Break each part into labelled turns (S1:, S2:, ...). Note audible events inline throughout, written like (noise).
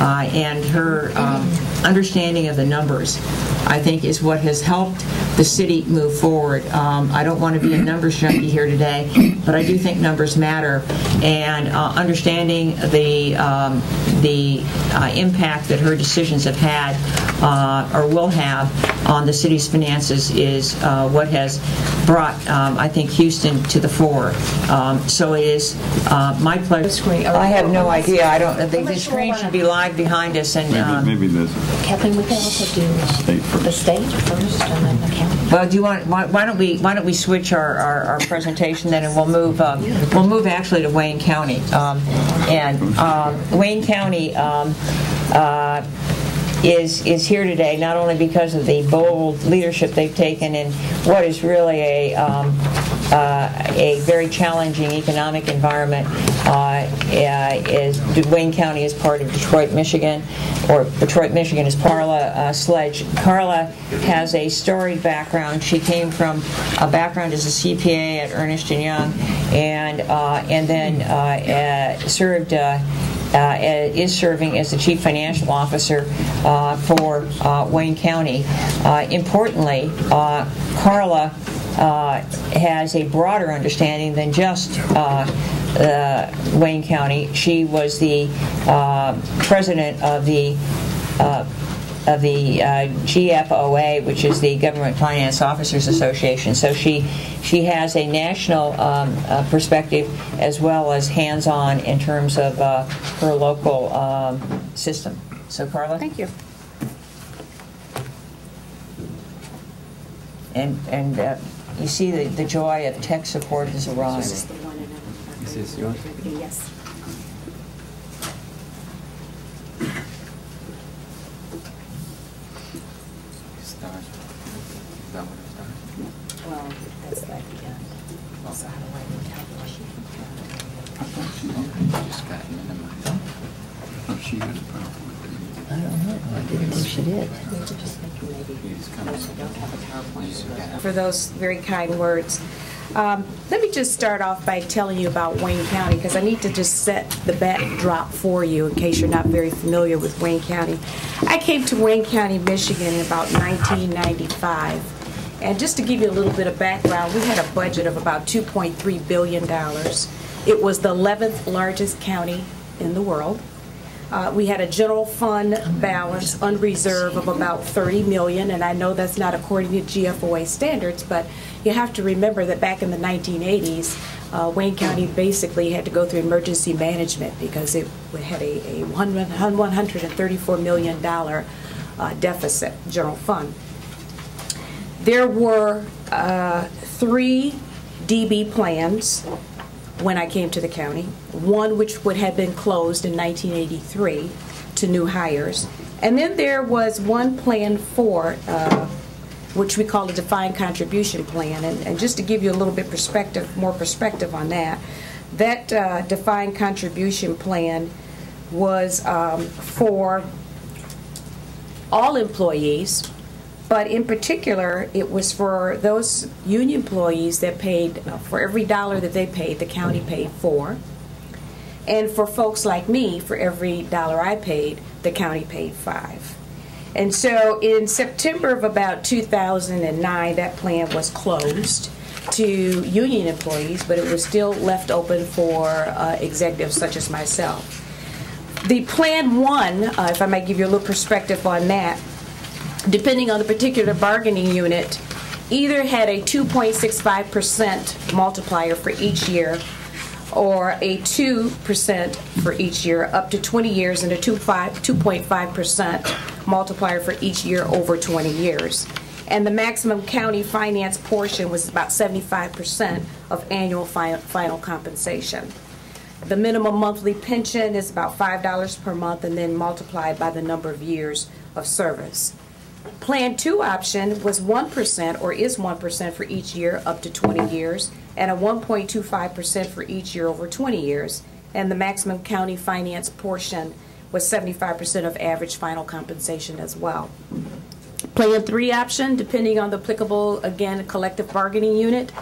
S1: uh, and her um, understanding of the numbers, I think, is what has helped the city move forward. Um, I don't want to be a numbers junkie here today, but I do think numbers matter, and uh, understanding the um, the uh, impact that her decisions have had uh, or will have on the city's finances is uh, what has brought, um, I think, Houston to the fore. Um, so it is uh, my pleasure. I have no idea. I don't. The, the screen should be live behind us, and um,
S2: Maybe, maybe this
S3: Kathleen, we can also do
S2: state first.
S3: the state first and then the county.
S1: Well, do you want? Why, why don't we? Why don't we switch our, our, our presentation then, and we'll move. Um, we'll move actually to Wayne County, um, and um, Wayne County. Um, uh, is is here today not only because of the bold leadership they've taken in what is really a um, uh, a very challenging economic environment. Uh, uh, is Wayne County is part of Detroit, Michigan, or Detroit, Michigan is Carla Sledge. Carla has a storied background. She came from a background as a CPA at Ernest Young, and and then served. Uh, is serving as the chief financial officer uh, for uh, Wayne County. Importantly, Carla uh, has a broader understanding than just uh, uh, Wayne County. She was the uh, president of the uh, of the uh, GFOA, which is the Government Finance Officers Association. So she she has a national um, uh, perspective as well as hands-on in terms of uh, her local um, system. So Carla,
S4: Thank you.
S1: and and uh, you see the, the joy of tech support has arrived.
S5: This is yours?
S4: Yes.
S5: Start. Is that what it starts?
S4: Well, that's at the end. So how do I calculate?
S5: You just got minimized.
S2: Oh, she had a problem with
S1: I don't know. I didn't think she did.
S4: For those very kind words. Um, Let me just start off by telling you about Wayne County, because I need to just set the backdrop for you in case you're not very familiar with Wayne County. I came to Wayne County, Michigan in about 1995. And just to give you a little bit of background, we had a budget of about $2.3 billion. It was the 11th largest county in the world. Uh, We had a general fund balance unreserved of about 30 million, and I know that's not according to GFOA standards, but you have to remember that back in the 1980s, uh, Wayne County basically had to go through emergency management because it had a a $134 million, uh, deficit, general fund. There were uh, three DB plans when I came to the county. One which would have been closed in 1983 to new hires. And then there was one plan for, uh, which we call a defined contribution plan. And and just to give you a little bit perspective, more perspective on that, that uh, defined contribution plan was um, for all employees, but in particular, it was for those union employees that paid, uh, for every dollar that they paid, the county paid four. And for folks like me, for every dollar I paid, the county paid five. And so in September of about 2009, that plan was closed to union employees, but it was still left open for uh, executives such as myself. The Plan 1, uh, if I might give you a little perspective on that, depending on the particular bargaining unit, either had a 2.65% multiplier for each year or a 2% for each year up to 20 years and a 2.5 2.5% multiplier for each year over 20 years. And the maximum county finance portion was about 75% of annual fi- final compensation. The minimum monthly pension is about $5 per month and then multiplied by the number of years of service. Plan 2 option was 1% or is 1% for each year up to 20 years and a 1.25% for each year over 20 years. And the maximum county finance portion was 75% of average final compensation as well. Plan 3 option, depending on the applicable, again, collective bargaining unit,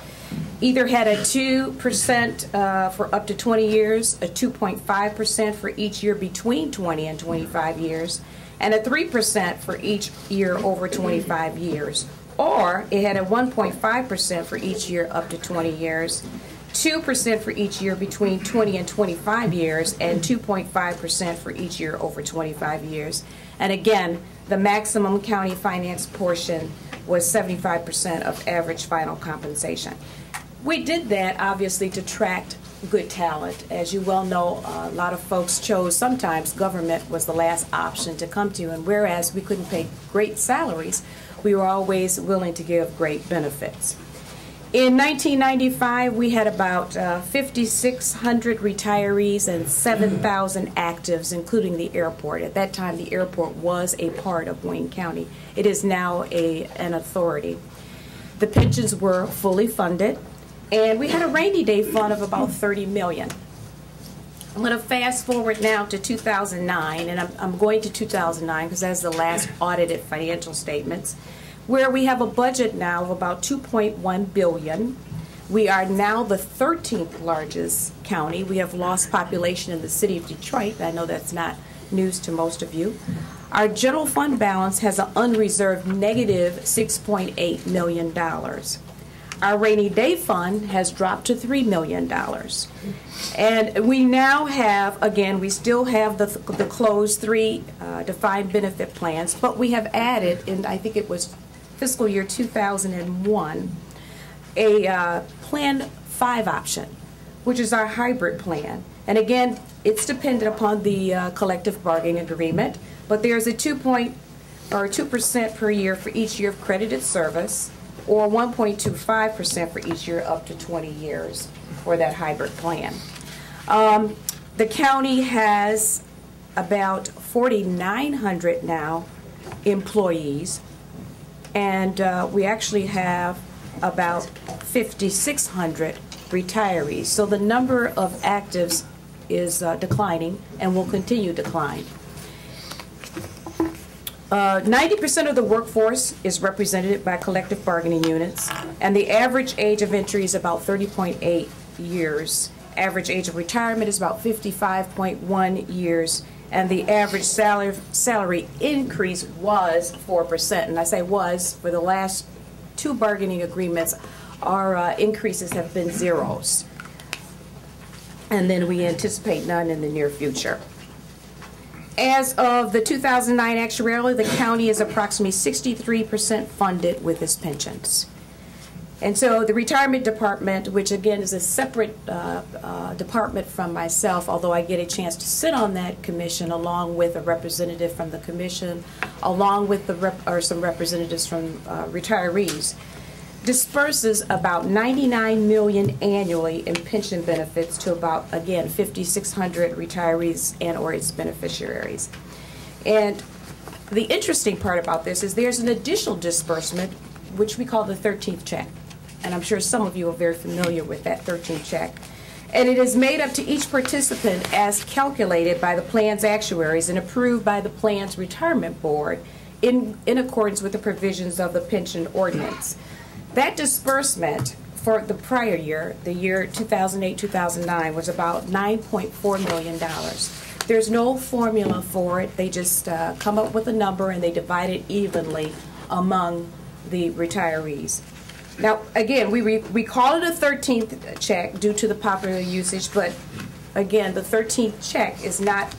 S4: either had a 2% uh, for up to 20 years, a 2.5% for each year between 20 and 25 years, and a 3% for each year over 25 years. Or it had a 1.5% for each year up to 20 years, 2% for each year between 20 and 25 years, and 2.5% for each year over 25 years. And again, the maximum county finance portion was 75% of average final compensation. We did that obviously to attract good talent. As you well know, a lot of folks chose sometimes government was the last option to come to, and whereas we couldn't pay great salaries, we were always willing to give great benefits. In 1995, we had about uh, 5,600 retirees and 7,000 actives, including the airport. At that time, the airport was a part of Wayne County. It is now a, an authority. The pensions were fully funded, and we had a rainy day fund of about 30 million. I'm going to fast forward now to 2009, and I'm, I'm going to 2009 because that's the last (clears throat) audited financial statements where we have a budget now of about 2.1 billion. We are now the 13th largest county. We have lost population in the city of Detroit. I know that's not news to most of you. Our general fund balance has an unreserved negative $6.8 million. Our rainy day fund has dropped to $3 million. And we now have, again, we still have the, the closed three uh, defined benefit plans, but we have added, and I think it was fiscal year 2001 a uh, Plan 5 option, which is our hybrid plan. And again, it's dependent upon the uh, collective bargaining agreement, but there's a 2 point or 2% per year for each year of credited service or 1.25% for each year up to 20 years for that hybrid plan. Um, the county has about 4,900 now employees and uh, we actually have about 5,600 retirees. So the number of actives is uh, declining and will continue to decline. 90% uh, of the workforce is represented by collective bargaining units, and the average age of entry is about 30.8 years. Average age of retirement is about 55.1 years, and the average salary, salary increase was 4%. And I say was, for the last two bargaining agreements, our uh, increases have been zeros. And then we anticipate none in the near future. As of the 2009 actuarial, the county is approximately 63% funded with its pensions. And so the retirement department, which again is a separate uh, uh, department from myself, although I get a chance to sit on that commission along with a representative from the commission, along with the rep- or some representatives from uh, retirees, disperses about 99 million annually in pension benefits to about again 5,600 retirees and or its beneficiaries. And the interesting part about this is there's an additional disbursement, which we call the 13th check and I'm sure some of you are very familiar with that 13th check. And it is made up to each participant as calculated by the plan's actuaries and approved by the plan's retirement board in, in accordance with the provisions of the pension ordinance. That disbursement for the prior year, the year 2008-2009, was about $9.4 million. There's no formula for it. They just uh, come up with a number and they divide it evenly among the retirees. Now, again, we, re, we call it a 13th check due to the popular usage, but again, the 13th check is not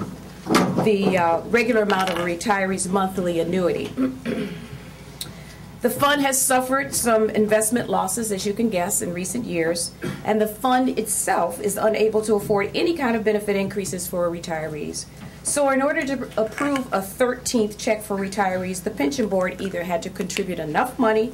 S4: the uh, regular amount of a retiree's monthly annuity. The fund has suffered some investment losses, as you can guess, in recent years, and the fund itself is unable to afford any kind of benefit increases for retirees. So, in order to approve a 13th check for retirees, the pension board either had to contribute enough money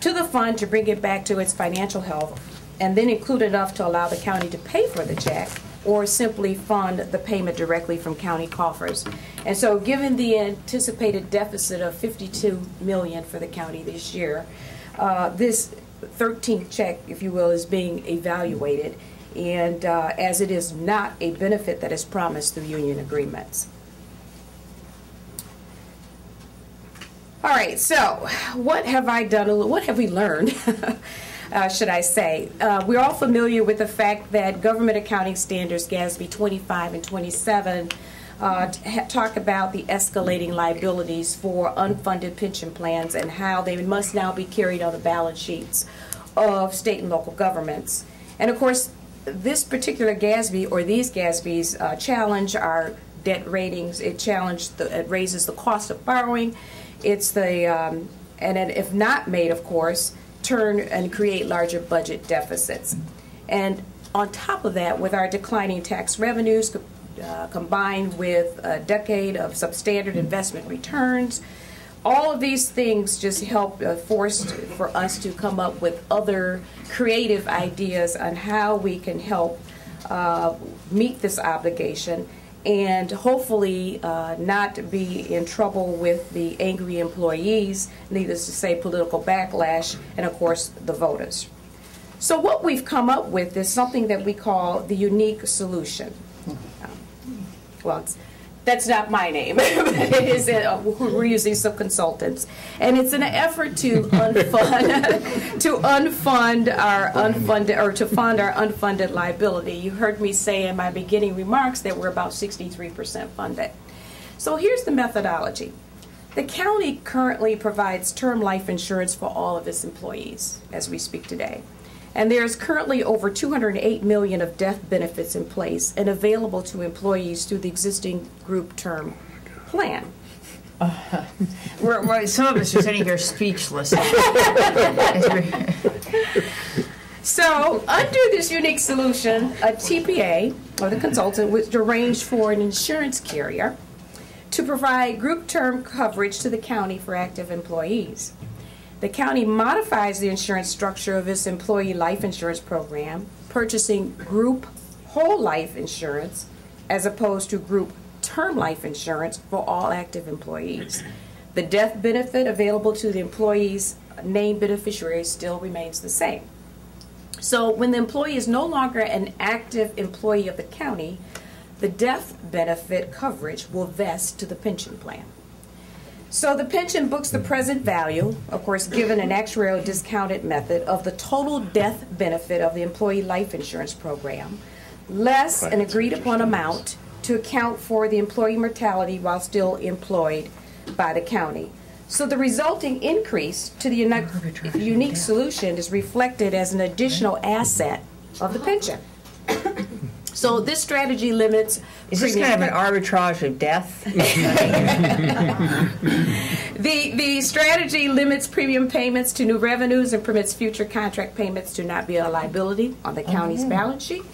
S4: to the fund to bring it back to its financial health and then include enough to allow the county to pay for the check or simply fund the payment directly from county coffers. And so given the anticipated deficit of 52 million for the county this year, uh, this 13th check, if you will, is being evaluated and uh, as it is not a benefit that is promised through union agreements. All right, so what have I done? What have we learned? (laughs) uh, should I say. Uh, we're all familiar with the fact that government accounting standards, GASB 25 and 27, uh, talk about the escalating liabilities for unfunded pension plans and how they must now be carried on the balance sheets of state and local governments. And of course, this particular GASB or these GASBs uh, challenge our debt ratings. It challenged the, it raises the cost of borrowing. It's the um, and then if not made, of course, turn and create larger budget deficits. And on top of that, with our declining tax revenues, uh, combined with a decade of substandard investment returns, all of these things just help uh, force for us to come up with other creative ideas on how we can help uh, meet this obligation and hopefully uh, not be in trouble with the angry employees, needless to say, political backlash, and of course, the voters. So, what we've come up with is something that we call the unique solution. Well, it's, that's not my name. (laughs) it is. Uh, we're using some consultants, and it's an effort to unfund (laughs) to unfund our unfunded or to fund our unfunded liability. You heard me say in my beginning remarks that we're about 63% funded. So here's the methodology. The county currently provides term life insurance for all of its employees as we speak today. And there is currently over 208 million of death benefits in place and available to employees through the existing group term plan. (laughs)
S1: We're, we're, some of us are sitting here speechless. (laughs)
S4: So, under this unique solution, a TPA or the consultant was arranged for an insurance carrier to provide group term coverage to the county for active employees. The county modifies the insurance structure of its employee life insurance program, purchasing group whole life insurance as opposed to group term life insurance for all active employees. The death benefit available to the employee's named beneficiaries still remains the same. So when the employee is no longer an active employee of the county, the death benefit coverage will vest to the pension plan. So the pension books the present value, of course, given an actuarial discounted method of the total death benefit of the employee life insurance program, less an agreed upon amount to account for the employee mortality while still employed by the county. So the resulting increase to the uni- unique solution is reflected as an additional asset of the pension. (coughs) So this strategy limits.
S1: Is this
S4: premium-
S1: kind of an arbitrage of death? (laughs)
S4: The, the strategy limits premium payments to new revenues and permits future contract payments to not be a liability on the county's oh. balance sheet.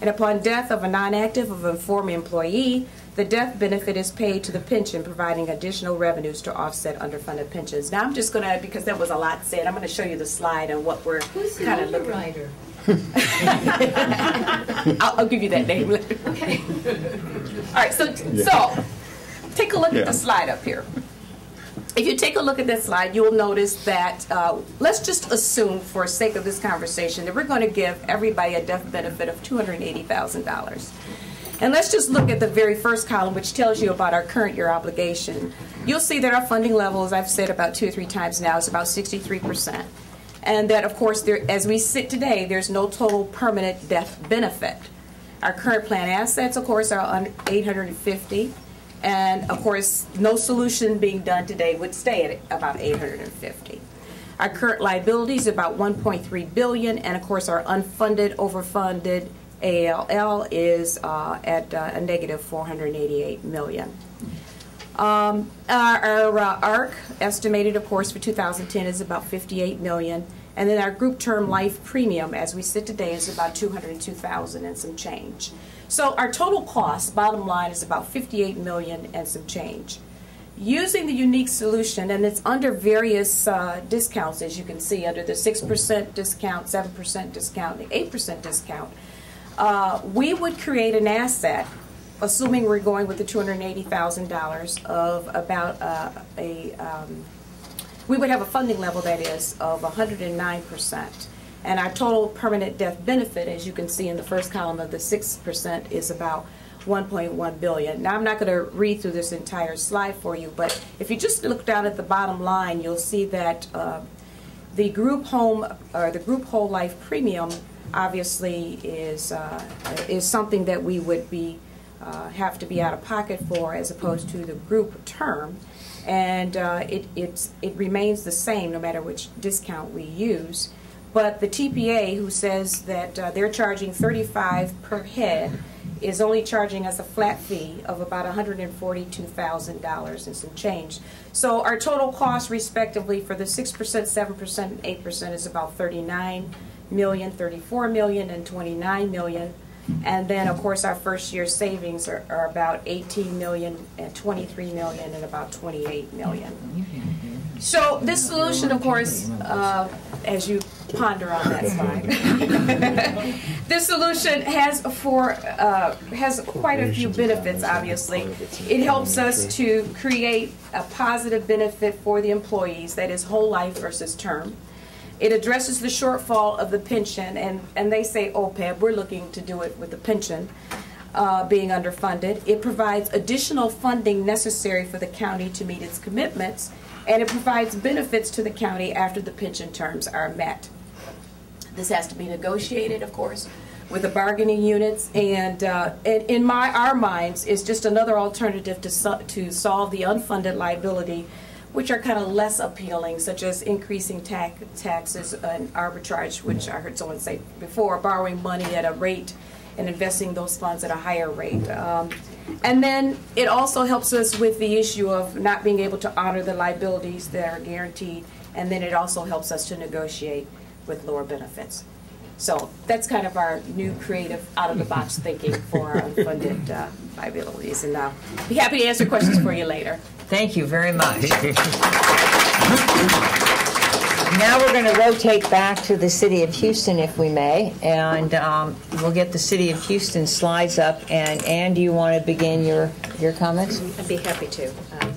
S4: And upon death of a non-active of a former employee, the death benefit is paid to the pension, providing additional revenues to offset underfunded pensions. Now, I'm just going to, because that was a lot said, I'm going to show you the slide on what we're kind of looking.
S3: underwriter? (laughs)
S4: I'll, I'll give you that name later.
S3: Okay. (laughs)
S4: All right, so, so, take a look at the slide up here. If you take a look at this slide, you'll notice that, uh, let's just assume, for the sake of this conversation, that we're going to give everybody a death benefit of $280,000. And let's just look at the very first column, which tells you about our current year obligation. You'll see that our funding level, as I've said about two or three times now, is about 63%. And that, of course, there, as we sit today, there's no total permanent death benefit. Our current plan assets, of course, are on 850, and of course, no solution being done today would stay at about 850. Our current liabilities about 1.3 billion, and of course, our unfunded, overfunded ALL is uh, at uh, a negative 488 million. Um, our our uh, ARC estimated, of course, for 2010 is about 58 million, and then our group term life premium, as we sit today, is about 202,000 and some change. So our total cost, bottom line, is about 58 million and some change. Using the unique solution, and it's under various uh, discounts, as you can see, under the 6% discount, 7% discount, the 8% discount, uh, we would create an asset, assuming we're going with the $280,000 of about uh, a, um, we would have a funding level that is of 109%. And our total permanent death benefit, as you can see in the first column of the 6%, is about 1.1 billion. Now, I'm not going to read through this entire slide for you, but if you just look down at the bottom line, you'll see that uh, The group home, or the group whole life premium obviously is, uh, is something that we would be, uh, have to be out of pocket for as opposed to the group term. And uh, it, it's, it remains the same no matter which discount we use. But the TPA, who says that uh, they're charging 35 per head, is only charging us a flat fee of about $142,000 and some change. So our total cost respectively for the 6%, 7%, and 8% is about 39 million, 34 million, and 29 million. And then, of course, our first year savings are, are about 18 million, and 23 million, and about 28 million. So this solution, of course, uh, as you ponder on that slide, (laughs) this solution has for uh, has quite a few benefits. Obviously, it helps us to create a positive benefit for the employees. That is whole life versus term. It addresses the shortfall of the pension, and, and they say OPEB, we're looking to do it with the pension uh, being underfunded. It provides additional funding necessary for the county to meet its commitments, and it provides benefits to the county after the pension terms are met. This has to be negotiated, of course, with the bargaining units, and, uh, in my our minds is just another alternative to so, to solve the unfunded liability which are kind of less appealing, such as increasing tax, taxes and arbitrage, which I heard someone say before, borrowing money at a rate and investing those funds at a higher rate. Um, and then it also helps us with the issue of not being able to honor the liabilities that are guaranteed, and then it also helps us to negotiate with lower benefits. So that's kind of our new creative, out-of-the-box (laughs) thinking for our unfunded uh, liabilities. And I'll be happy to answer questions for you later.
S1: Thank you very much. Now we're going to rotate back to the city of Houston, if we may, and um, we'll get the city of Houston slides up. And Ann, do you want to begin your, your comments?
S3: I'd be happy to. Um,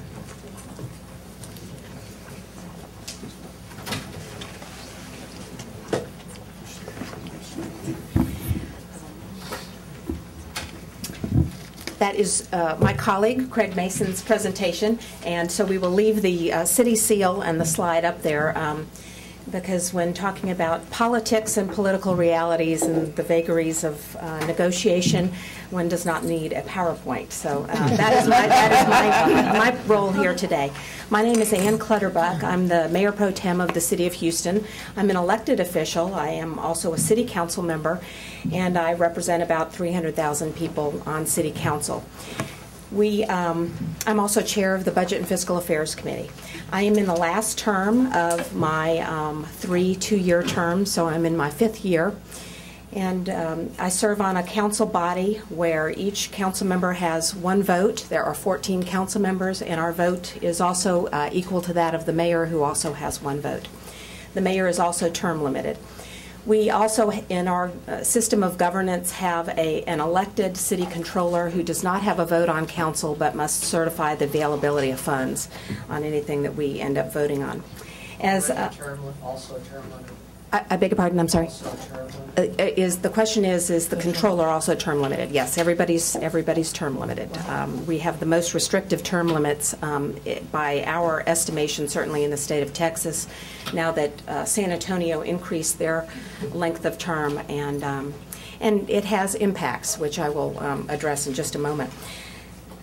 S3: That is uh, my colleague, Craig Mason's presentation, and so we will leave the uh, city seal and the slide up there. Um, because when talking about politics and political realities and the vagaries of uh, negotiation, one does not need a PowerPoint. So uh, that is, my, that is my, my role here today. My name is Ann Clutterbuck. I'm the Mayor Pro Tem of the City of Houston. I'm an elected official. I am also a City Council member, and I represent about 300,000 people on City Council. We, um, I'm also chair of the Budget and Fiscal Affairs Committee. I am in the last term of my um, three two-year terms, so I'm in my fifth year. And um, I serve on a council body where each council member has one vote. There are 14 council members, and our vote is also uh, equal to that of the mayor, who also has one vote. The mayor is also term limited. We also, in our uh, system of governance, have a, an elected city controller who does not have a vote on council but must certify the availability of funds on anything that we end up voting on. As uh,
S6: Also term limit,
S4: I, I beg your pardon, I'm sorry.
S6: limit.
S4: Uh, Is, the question is, is the controller also term limited? Yes, everybody's, everybody's term limited. Um, We have the most restrictive term limits um, it- by our estimation, certainly in the state of Texas, now that uh, San Antonio increased their length of term, and, um, and it has impacts, which I will um, address in just a moment.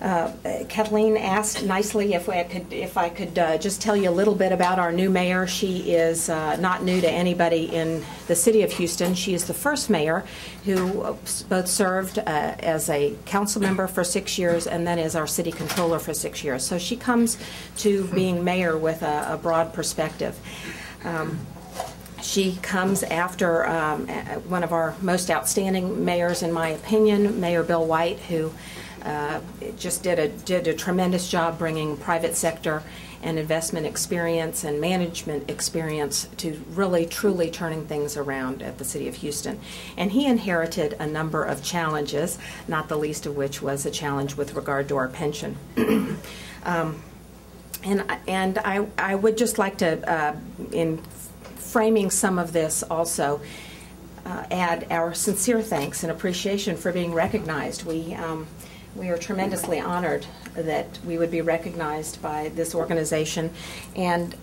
S4: Uh, Kathleen asked nicely if I could, if I could uh, just tell you a little bit about our new mayor. She is uh, not new to anybody in the city of Houston. She is the first mayor who both served uh, as a council member for six years and then as our city controller for six years. So she comes to being mayor with a, a broad perspective. Um, she comes after um, one of our most outstanding mayors, in my opinion, Mayor Bill White, who uh, just did a did a tremendous job bringing private sector and investment experience and management experience to really truly turning things around at the city of Houston. And he inherited a number of challenges, not the least of which was a challenge with regard to our pension. (clears throat) Um, and and I, I would just like to, uh, in framing some of this also, uh, add our sincere thanks and appreciation for being recognized. We, um, we are tremendously honored that we would be recognized by this organization. And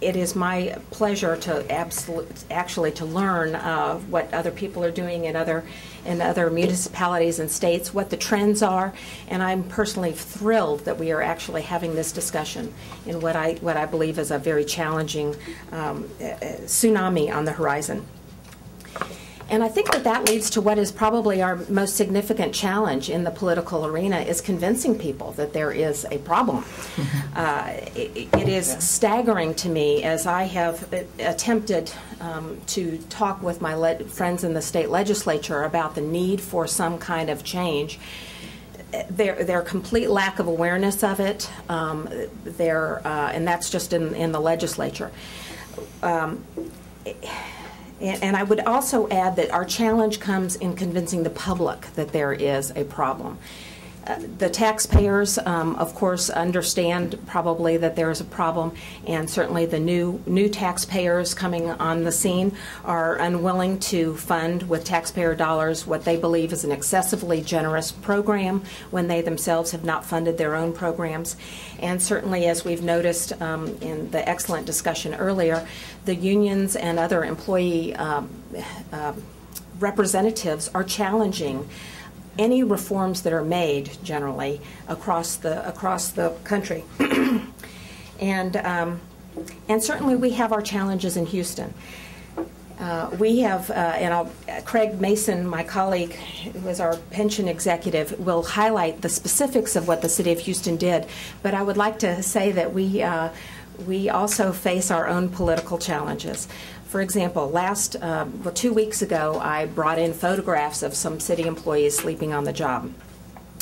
S3: it is my pleasure to absolute, actually to learn uh, what other people are doing in other in other municipalities and states, what the trends are, and I'm personally thrilled that we are actually having this discussion in what I what I believe is a very challenging um, uh, uh, tsunami on the horizon. And I think that that leads to what is probably our most significant challenge in the political arena is convincing people that there is a problem. Uh, it, it is staggering to me as I have attempted um, to talk with my le- friends in the state legislature about the need for some kind of change. Their, their complete lack of awareness of it, um, their, uh, and that's just in, in the legislature. Um, and I would also add that our challenge comes in convincing the public that there is a problem. The taxpayers, um, of course, understand probably that there is a problem, and certainly the new new taxpayers coming on the scene are unwilling to fund with taxpayer dollars what they believe is an excessively generous program when they themselves have not funded their own programs. And certainly, as we've noticed um, in the excellent discussion earlier, the unions and other employee um, uh, representatives are challenging any reforms that are made generally across the across the country, (clears throat) and um, and certainly we have our challenges in Houston. Uh, we have, uh, and I'll, Craig Mason, my colleague, who is our pension executive, will highlight the specifics of what the City of Houston did. But I would like to say that we uh, we also face our own political challenges. For example, last, uh, well, two weeks ago, I brought in photographs of some city employees sleeping on the job.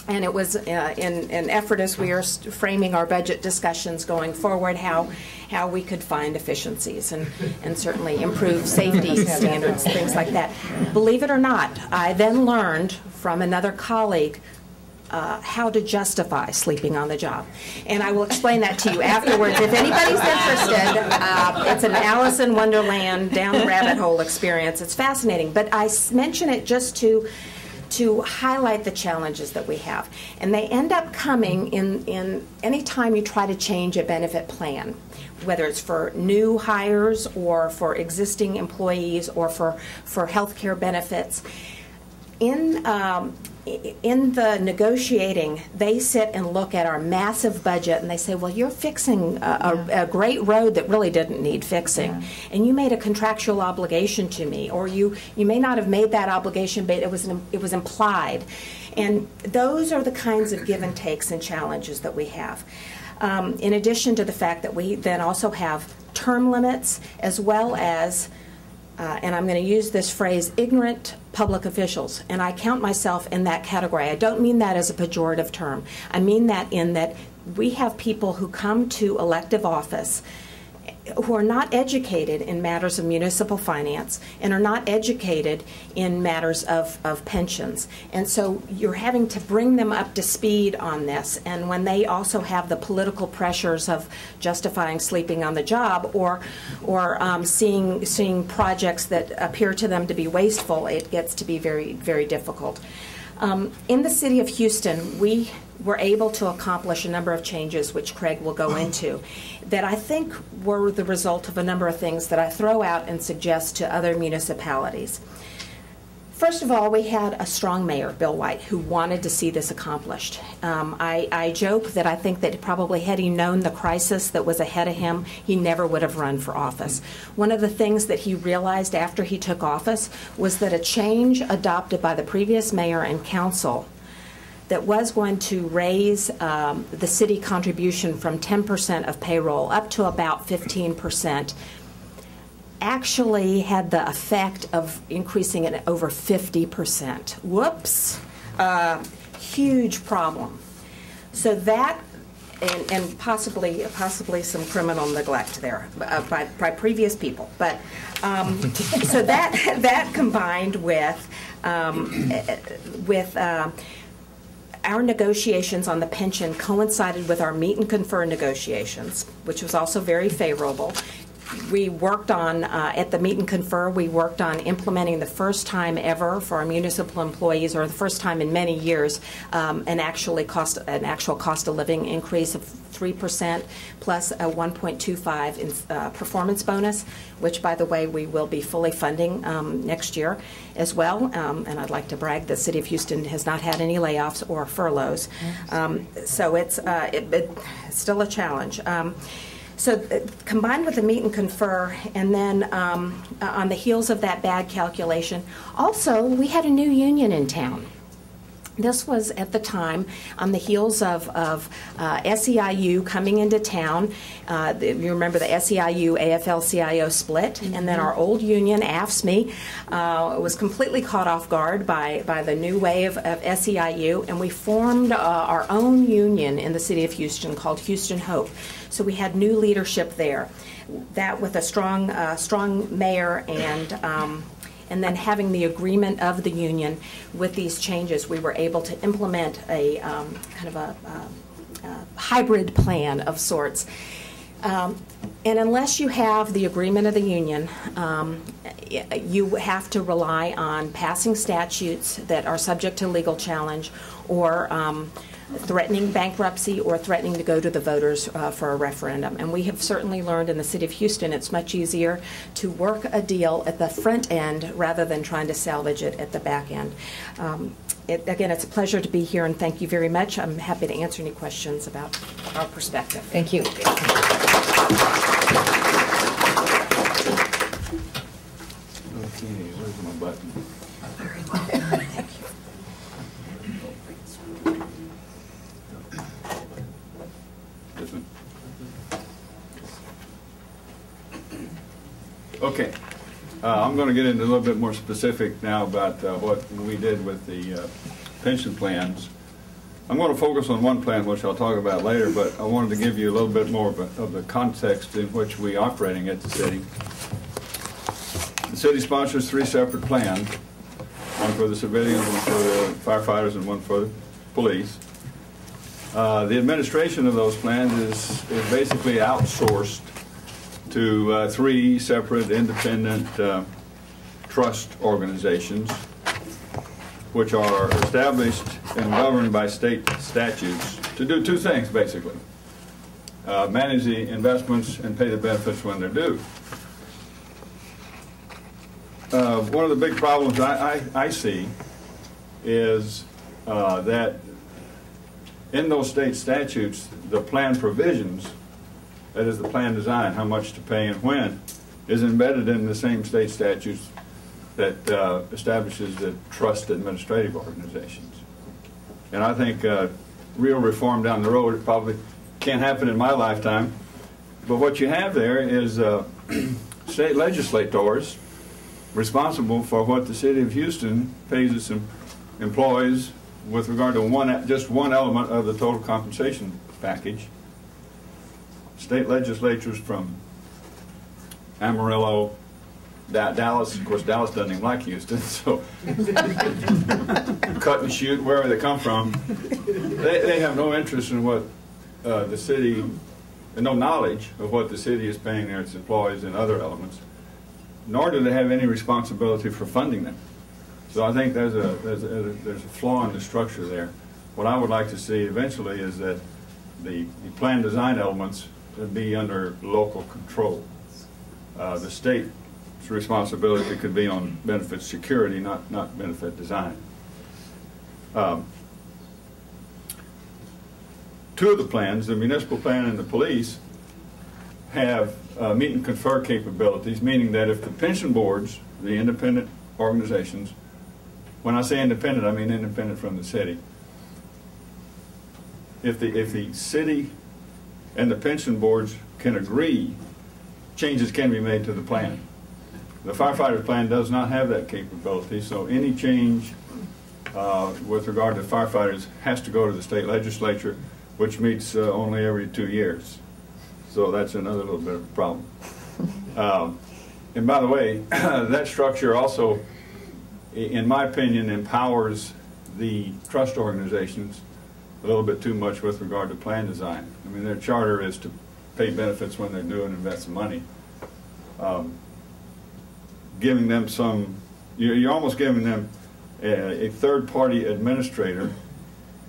S3: And it was uh, in an effort as we are framing our budget discussions going forward, how how we could find efficiencies and, and certainly improve safety (laughs) standards, things like that. Believe it or not, I then learned from another colleague uh, how to justify sleeping on the job. And I will explain that to you afterwards. If anybody's interested, uh, it's an Alice in Wonderland down the rabbit hole experience. It's fascinating. But I mention it just to to highlight the challenges that we have. And they end up coming in, in any time you try to change a benefit plan, whether it's for new hires or for existing employees or for, for health care benefits. In um, in the negotiating, they sit and look at our massive budget and they say, Well, you're fixing a, a, a great road that really didn't need fixing. Yeah. And you made a contractual obligation to me, or you, you may not have made that obligation, but it was, it was implied. And those are the kinds of give and takes and challenges that we have. Um, in addition to the fact that we then also have term limits as well as uh, and I'm going to use this phrase, ignorant public officials. And I count myself in that category. I don't mean that as a pejorative term. I mean that in that we have people who come to elective office who are not educated in matters of municipal finance and are not educated in matters of, of pensions. And so you're having to bring them up to speed on this. And when they also have the political pressures of justifying sleeping on the job or, or um, seeing, seeing projects that appear to them to be wasteful, it gets to be very, very difficult. Um, in the city of Houston, we were able to accomplish a number of changes, which Craig will go into, that I think were the result of a number of things that I throw out and suggest to other municipalities. First of all, we had a strong mayor, Bill White, who wanted to see this accomplished. Um, I, I, joke that I think that probably had he known the crisis that was ahead of him, he never would have run for office. One of the things that he realized after he took office was that a change adopted by the previous mayor and council that was going to raise um, the city contribution from 10% of payroll up to about 15% actually had the effect of increasing it over 50%. Whoops, uh, huge problem. So that and, and, possibly possibly some criminal neglect there uh, by, by previous people. But um, (laughs) so that that combined with um, with uh, our negotiations on the pension coincided with our meet and confer negotiations, which was also very favorable. We worked on, uh, at the meet and confer, we worked on implementing the first time ever for our municipal employees, or the first time in many years, um, an actually cost, an actual cost of living increase of 3% plus a 1.25 in, uh, performance bonus, which, by the way, we will be fully funding um, next year as well. Um, And I'd like to brag, the city of Houston has not had any layoffs or furloughs. Um, So it's, uh, it- it- it's still a challenge. So uh, combined with the meet and confer, and then um, uh, on the heels of that bad calculation, also, we had a new union in town. This was at the time on the heels of, of uh, SEIU coming into town. Uh, you remember the SEIU AFL CIO split, and then our old union, AFSCME, uh, was completely caught off guard by, by the new wave of SEIU, and we formed uh, our own union in the city of Houston called Houston Hope. So we had new leadership there. That with a strong, uh, strong mayor and um, and then having the agreement of the union with these changes, we were able to implement a um, kind of a, a, a hybrid plan of sorts. Um, and unless you have the agreement of the union, um, you have to rely on passing statutes that are subject to legal challenge or um, threatening bankruptcy or threatening to go to the voters uh, for a referendum. And we have certainly learned in the city of Houston it's much easier to work a deal at the front end rather than trying to salvage it at the back end. Um, it, again, it's a pleasure to be here and thank you very much. I'm happy to answer any questions about our perspective.
S1: Thank you.
S2: Okay, where's my button? This one? Okay, uh, I'm going to get into a little bit more specific now about uh, what we did with the uh, pension plans. I'm going to focus on one plan, which I'll talk about later, but I wanted to give you a little bit more of, a, of the context in which we are operating at the city. The city sponsors three separate plans, one for the civilians, one for the firefighters, and one for the police. Uh, The administration of those plans is, is basically outsourced to uh, three separate independent uh, trust organizations, which are established and governed by state statutes to do two things, basically. Uh, Manage the investments and pay the benefits when they're due. Uh, One of the big problems I, I, I see is uh, that in those state statutes, the plan provisions, that is the plan design, how much to pay and when, is embedded in the same state statutes that uh, establishes the trust administrative organizations. And I think uh, real reform down the road, probably can't happen in my lifetime, but what you have there is uh, (clears throat) state legislators responsible for what the city of Houston pays its em- employees with regard to one, just one element of the total compensation package. State legislatures from Amarillo, Da- Dallas, of course, Dallas doesn't even like Houston, (laughs) so Cut and Shoot wherever they come from. They, they have no interest in what uh, the city, no knowledge of what the city is paying their its employees and other elements nor do they have any responsibility for funding them. So I think there's a, there's a, there's a flaw in the structure there. What I would like to see eventually is that the, the plan design elements be under local control. Uh, the state's responsibility could be on benefit security, not, not benefit design. Um, two of the plans, the municipal plan and the police, have uh, meet and confer capabilities, meaning that if the pension boards, the independent organizations, when I say independent, I mean independent from the city. If the, if the city and the pension boards can agree, changes can be made to the plan. The firefighter plan does not have that capability, so any change uh, with regard to firefighters has to go to the state legislature, which meets uh, only every two years. So that's another little bit of a problem. Um, and by the way, (clears throat) that structure also, in my opinion, empowers the trust organizations a little bit too much with regard to plan design. I mean, their charter is to pay benefits when they're and invest money. um, giving them some, you're, you're almost giving them a, a third-party administrator.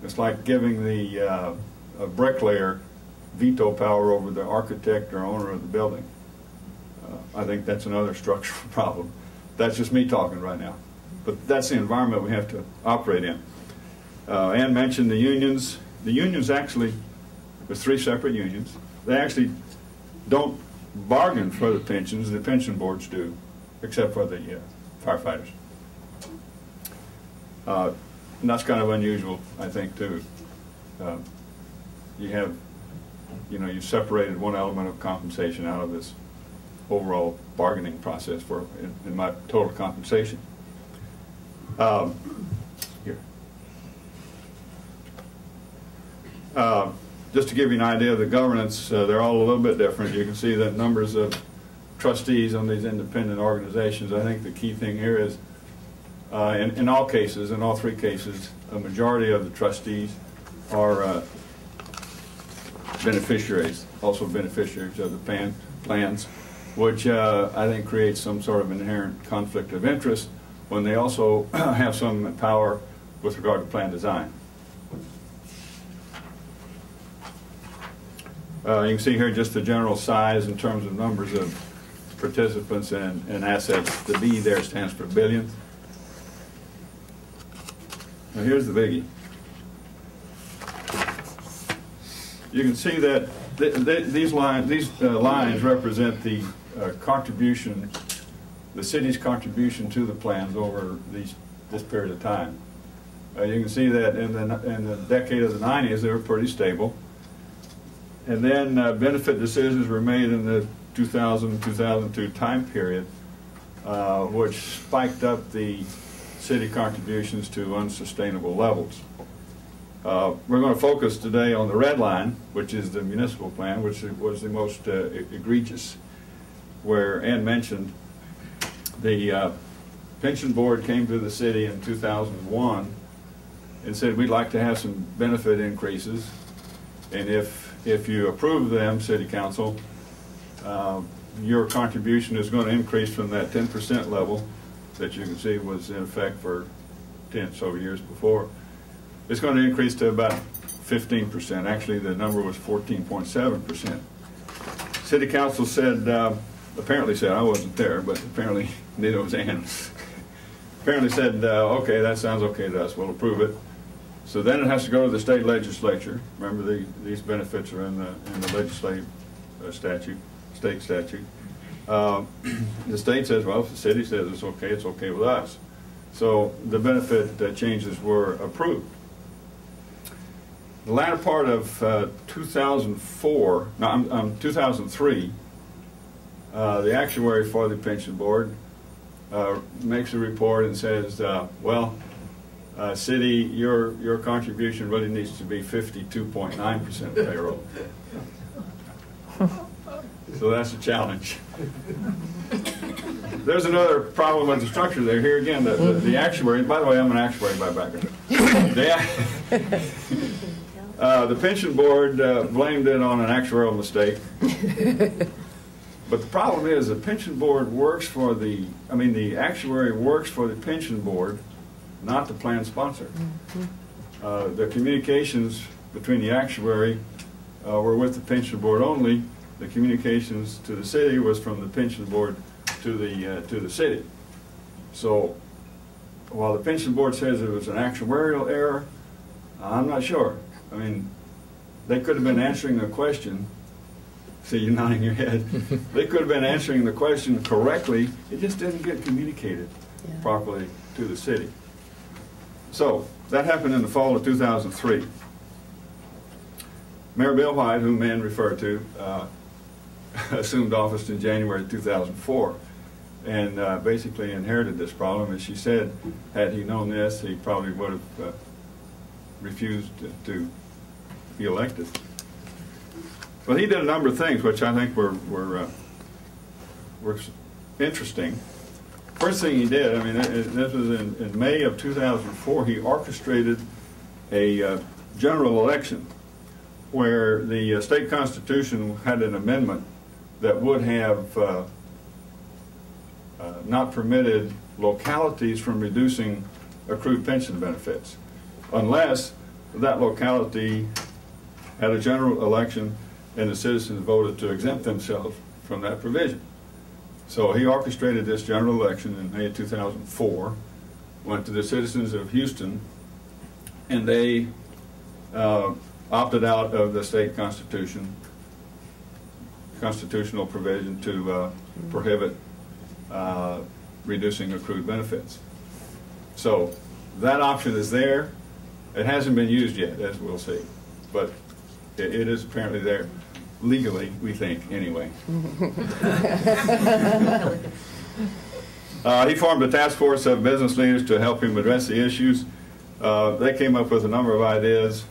S2: It's like giving the uh, a bricklayer veto power over the architect or owner of the building. Uh, I think that's another (laughs) structural problem. That's just me talking right now. But that's the environment we have to operate in. Uh, Ann mentioned the unions. The unions actually, there's three separate unions. They actually don't bargain for the pensions. The pension boards do, except for the uh, firefighters. Uh, and that's kind of unusual, I think, too. Uh, you have, you know, you separated one element of compensation out of this overall bargaining process for in, in my total compensation. Um, here. Uh, just to give you an idea of the governance, uh, they're all a little bit different. You can see the numbers of trustees on these independent organizations. I think the key thing here is, uh, in, in all cases, in all three cases, a majority of the trustees are uh, beneficiaries, also beneficiaries of the plan, plans, which uh, I think creates some sort of inherent conflict of interest when they also (clears throat) have some power with regard to plan design. Uh, you can see here just the general size in terms of numbers of participants and, and assets. The B there stands for billions. Now here's the biggie. You can see that th th these lines, these uh, lines represent the uh, contribution, the city's contribution to the plans over these, this period of time. Uh, you can see that in the, in the decade of the 90s, they were pretty stable. And then uh, benefit decisions were made in the 2000-2002 time period, uh, which spiked up the city contributions to unsustainable levels. Uh, we're going to focus today on the red line, which is the municipal plan, which was the most uh, egregious, where Ann mentioned the uh, pension board came to the city in 2001 and said we'd like to have some benefit increases, and if if you approve them, City Council, uh, your contribution is going to increase from that 10% level that you can see was in effect for 10 so years before. It's going to increase to about 15%. Actually, the number was 14.7%. City Council said, uh, apparently said, I wasn't there, but apparently (laughs) neither was Ann. (laughs) apparently said, uh, okay, that sounds okay to us, we'll approve it. So then it has to go to the state legislature. Remember, the, these benefits are in the, in the legislative uh, statute, state statute. Uh, (clears throat) the state says, well, if the city says it's okay, it's okay with us. So the benefit uh, changes were approved. The latter part of uh, 2004, no, um, um, 2003, uh, the actuary for the pension board uh, makes a report and says, well, uh, city, your your contribution really needs to be 52.9 percent payroll. so that's a challenge. There's another problem with the structure there. Here again, the, the, the actuary. By the way, I'm an actuary by background. the, (laughs) uh, the pension board uh, blamed it on an actuarial mistake. But the problem is the pension board works for the, I mean, the actuary works for the pension board not the plan sponsor. Uh, the communications between the actuary uh, were with the pension board only. The communications to the city was from the pension board to the uh, to the city. So while the pension board says it was an actuarial error, I'm not sure. I mean, they could have been answering the question. See, you're (laughs) nodding your head. (laughs) they could have been answering the question correctly. It just didn't get communicated yeah. properly to the city. So that happened in the fall of 2003. Mayor Bill White, whom Ann referred to, uh, (laughs) assumed office in January 2004 and uh, basically inherited this problem. And she said, had he known this, he probably would have uh, refused to be elected. But he did a number of things which I think were, were, uh, were interesting. First thing he did, I mean, this was in, in May of 2004, he orchestrated a uh, general election where the uh, state constitution had an amendment that would have uh, uh, not permitted localities from reducing accrued pension benefits unless that locality had a general election and the citizens voted to exempt themselves from that provision. So he orchestrated this general election in May of 2004, went to the citizens of Houston, and they uh, opted out of the state constitution, constitutional provision to uh, prohibit uh, reducing accrued benefits. So that option is there. It hasn't been used yet, as we'll see, but it, it is apparently there legally, we think, anyway. (laughs) Uh, he formed a task force of business leaders to help him address the issues. Uh, they came up with a number of ideas.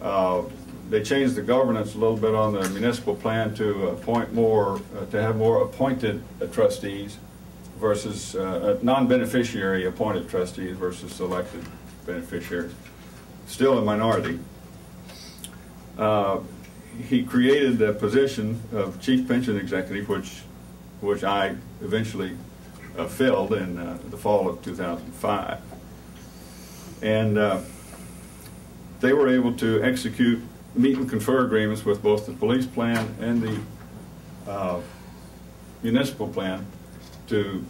S2: Uh, they changed the governance a little bit on the municipal plan to appoint more, uh, to have more appointed uh, trustees versus uh, non-beneficiary appointed trustees versus selected beneficiaries. Still a minority. He created the position of chief pension executive, which, which I eventually uh, filled in uh, the fall of 2005. And uh, they were able to execute meet and confer agreements with both the police plan and the uh, municipal plan to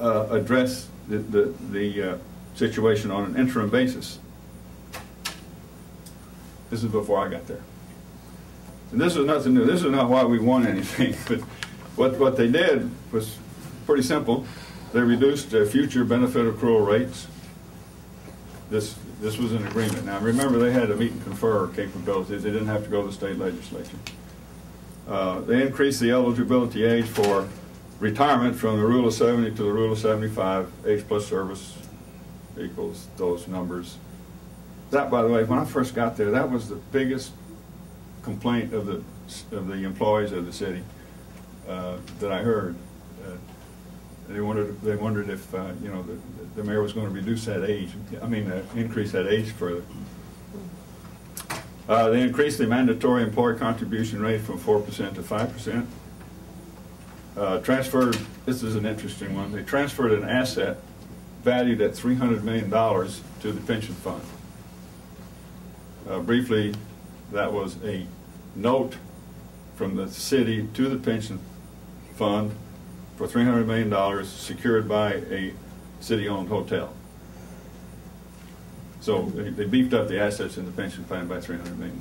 S2: uh, address the, the, the uh, situation on an interim basis. This is before I got there. And this is nothing new. This is not why we won anything. (laughs) But what, what they did was pretty simple. They reduced uh, future benefit accrual rates. This, this was an agreement. Now, remember, they had a meet and confer capabilities. They didn't have to go to the state legislature. Uh, they increased the eligibility age for retirement from the rule of 70 to the rule of 75. Age plus service equals those numbers. That, by the way, when I first got there, that was the biggest complaint of the of the employees of the city uh, that I heard. Uh, they wondered they wondered if uh, you know the, the mayor was going to reduce that age. I mean, uh, increase that age further. Uh, they increased the mandatory employer contribution rate from four percent to five percent. Uh, transferred. This is an interesting one. They transferred an asset valued at three hundred million dollars to the pension fund. Uh, briefly, that was a note from the city to the pension fund for $300 million secured by a city-owned hotel. So they they beefed up the assets in the pension plan by $300 million.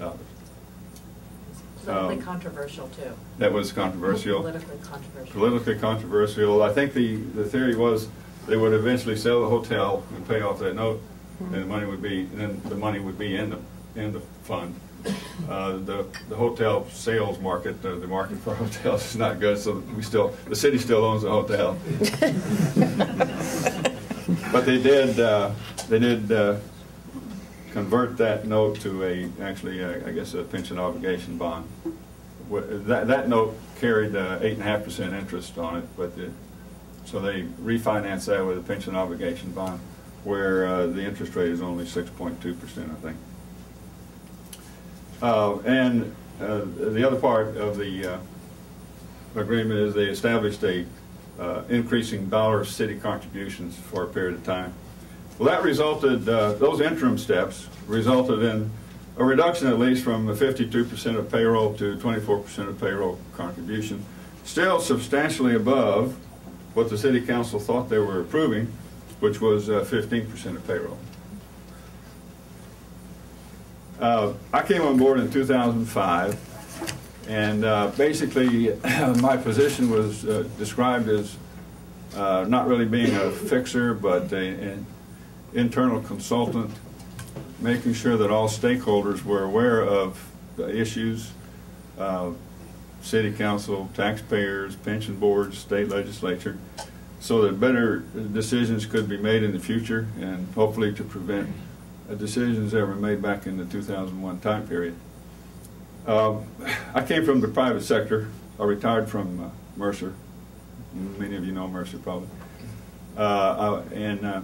S7: Politically
S2: Um,
S7: controversial, too.
S2: That was controversial.
S7: Politically controversial.
S2: Politically controversial. I think the, the theory was they would eventually sell the hotel and pay off that note, and the money would be, and then the money would be in the, in the fund. Uh, The, the hotel sales market, uh, the market for (laughs) hotels is not good, so we still, the city still owns the hotel. (laughs) But they did, uh, they did uh, convert that note to a, actually, uh, I guess, a pension obligation bond. That, that note carried uh, eight and a half percent interest on it, but the, so they refinanced that with a pension obligation bond, where uh, the interest rate is only six point two percent, I think. Uh, And uh, the other part of the uh, agreement is they established a uh, increasing dollar city contributions for a period of time. Well, that resulted, uh, those interim steps resulted in a reduction at least from the 52% of payroll to 24% of payroll contribution. Still substantially above what the city council thought they were approving, which was uh, 15% of payroll. Uh, I came on board in 2005, and uh, basically (laughs) my position was uh, described as uh, not really being a fixer, but a- an internal consultant, making sure that all stakeholders were aware of the issues, uh, city council, taxpayers, pension boards, state legislature, so that better decisions could be made in the future, and hopefully to prevent decisions that were made back in the 2001 time period. Um, (laughs) I came from the private sector. I retired from uh, Mercer. Many of you know Mercer probably. Uh, I- and uh,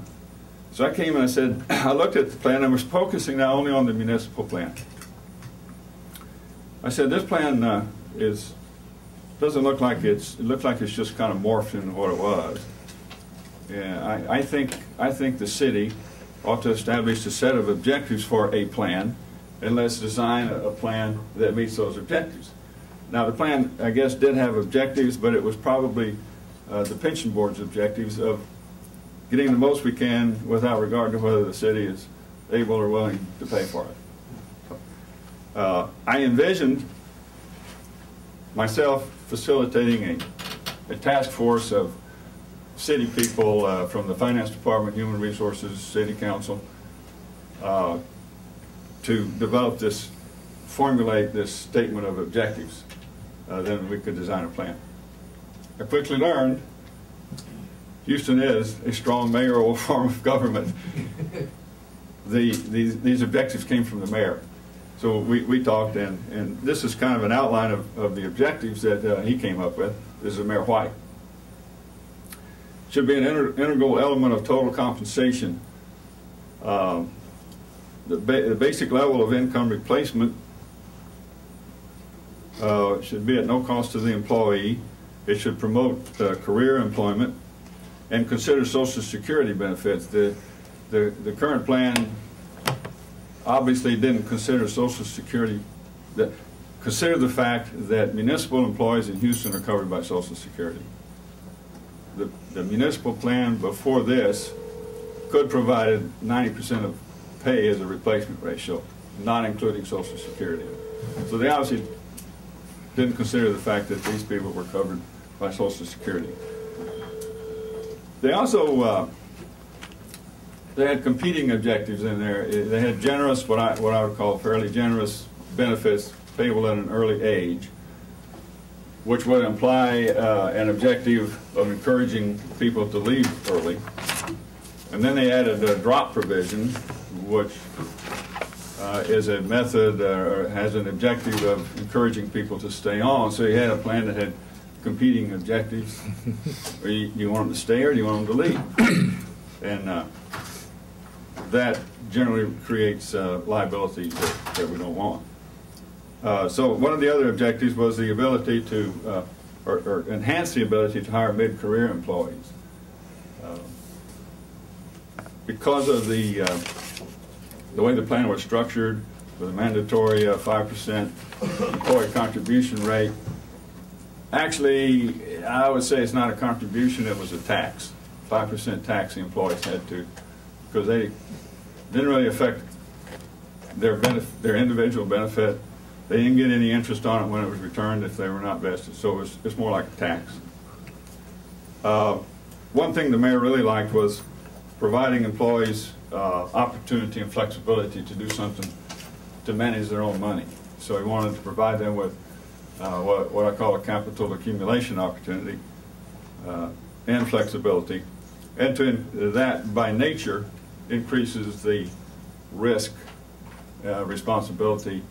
S2: so I came and I said, (clears throat) I looked at the plan. I was focusing now only on the municipal plan. I said, this plan uh, is doesn't look like it's, it looks like it's just kind of morphed into what it was. Yeah, I, I think, I think the city ought to establish a set of objectives for a plan, and let's design a, plan that meets those objectives. Now, the plan, I guess, did have objectives, but it was probably uh, the pension board's objectives of getting the most we can without regard to whether the city is able or willing to pay for it. Uh, I envisioned myself facilitating a, a task force of city people uh, from the finance department, human resources, city council, uh, to develop this, formulate this statement of objectives. Uh, then we could design a plan. I quickly learned Houston is a strong mayoral (laughs) form of government. (laughs) the, these, these objectives came from the mayor. So we, we talked, and, and this is kind of an outline of, of the objectives that uh, he came up with. This is Mayor White. Should be an integral element of total compensation. Um, the, ba- the basic level of income replacement uh, should be at no cost to the employee. It should promote uh, career employment and consider Social Security benefits. The, the, the current plan obviously didn't consider Social Security, that, consider the fact that municipal employees in Houston are covered by Social Security. The, the municipal plan before this could provide 90% of pay as a replacement ratio, not including Social Security. So they obviously didn't consider the fact that these people were covered by Social Security. They also uh, they had competing objectives in there. They had generous, what I what I would call fairly generous benefits payable at an early age, which would imply uh, an objective of encouraging people to leave early. And then they added a drop provision, which uh, is a method uh, or has an objective of encouraging people to stay on. So you had a plan that had competing objectives. (laughs) you, you want them to stay or do you want them to leave? and uh, that generally creates uh, liabilities that, that we don't want. Uh, so one of the other objectives was the ability to, uh, or, or, enhance the ability to hire mid-career employees. Uh, because of the, uh, the way the plan was structured, with a mandatory 5% employee contribution rate, Actually, I would say it's not a contribution, it was a tax. 5% tax the employees had to, because they didn't really affect their, benef- their individual benefit. They didn't get any interest on it when it was returned if they were not vested, so it was, it's more like a tax. Uh, one thing the mayor really liked was providing employees uh, opportunity and flexibility to do something to manage their own money. So he wanted to provide them with uh, what, what I call a capital accumulation opportunity uh, and flexibility. And to, that, by nature, increases the risk uh, responsibility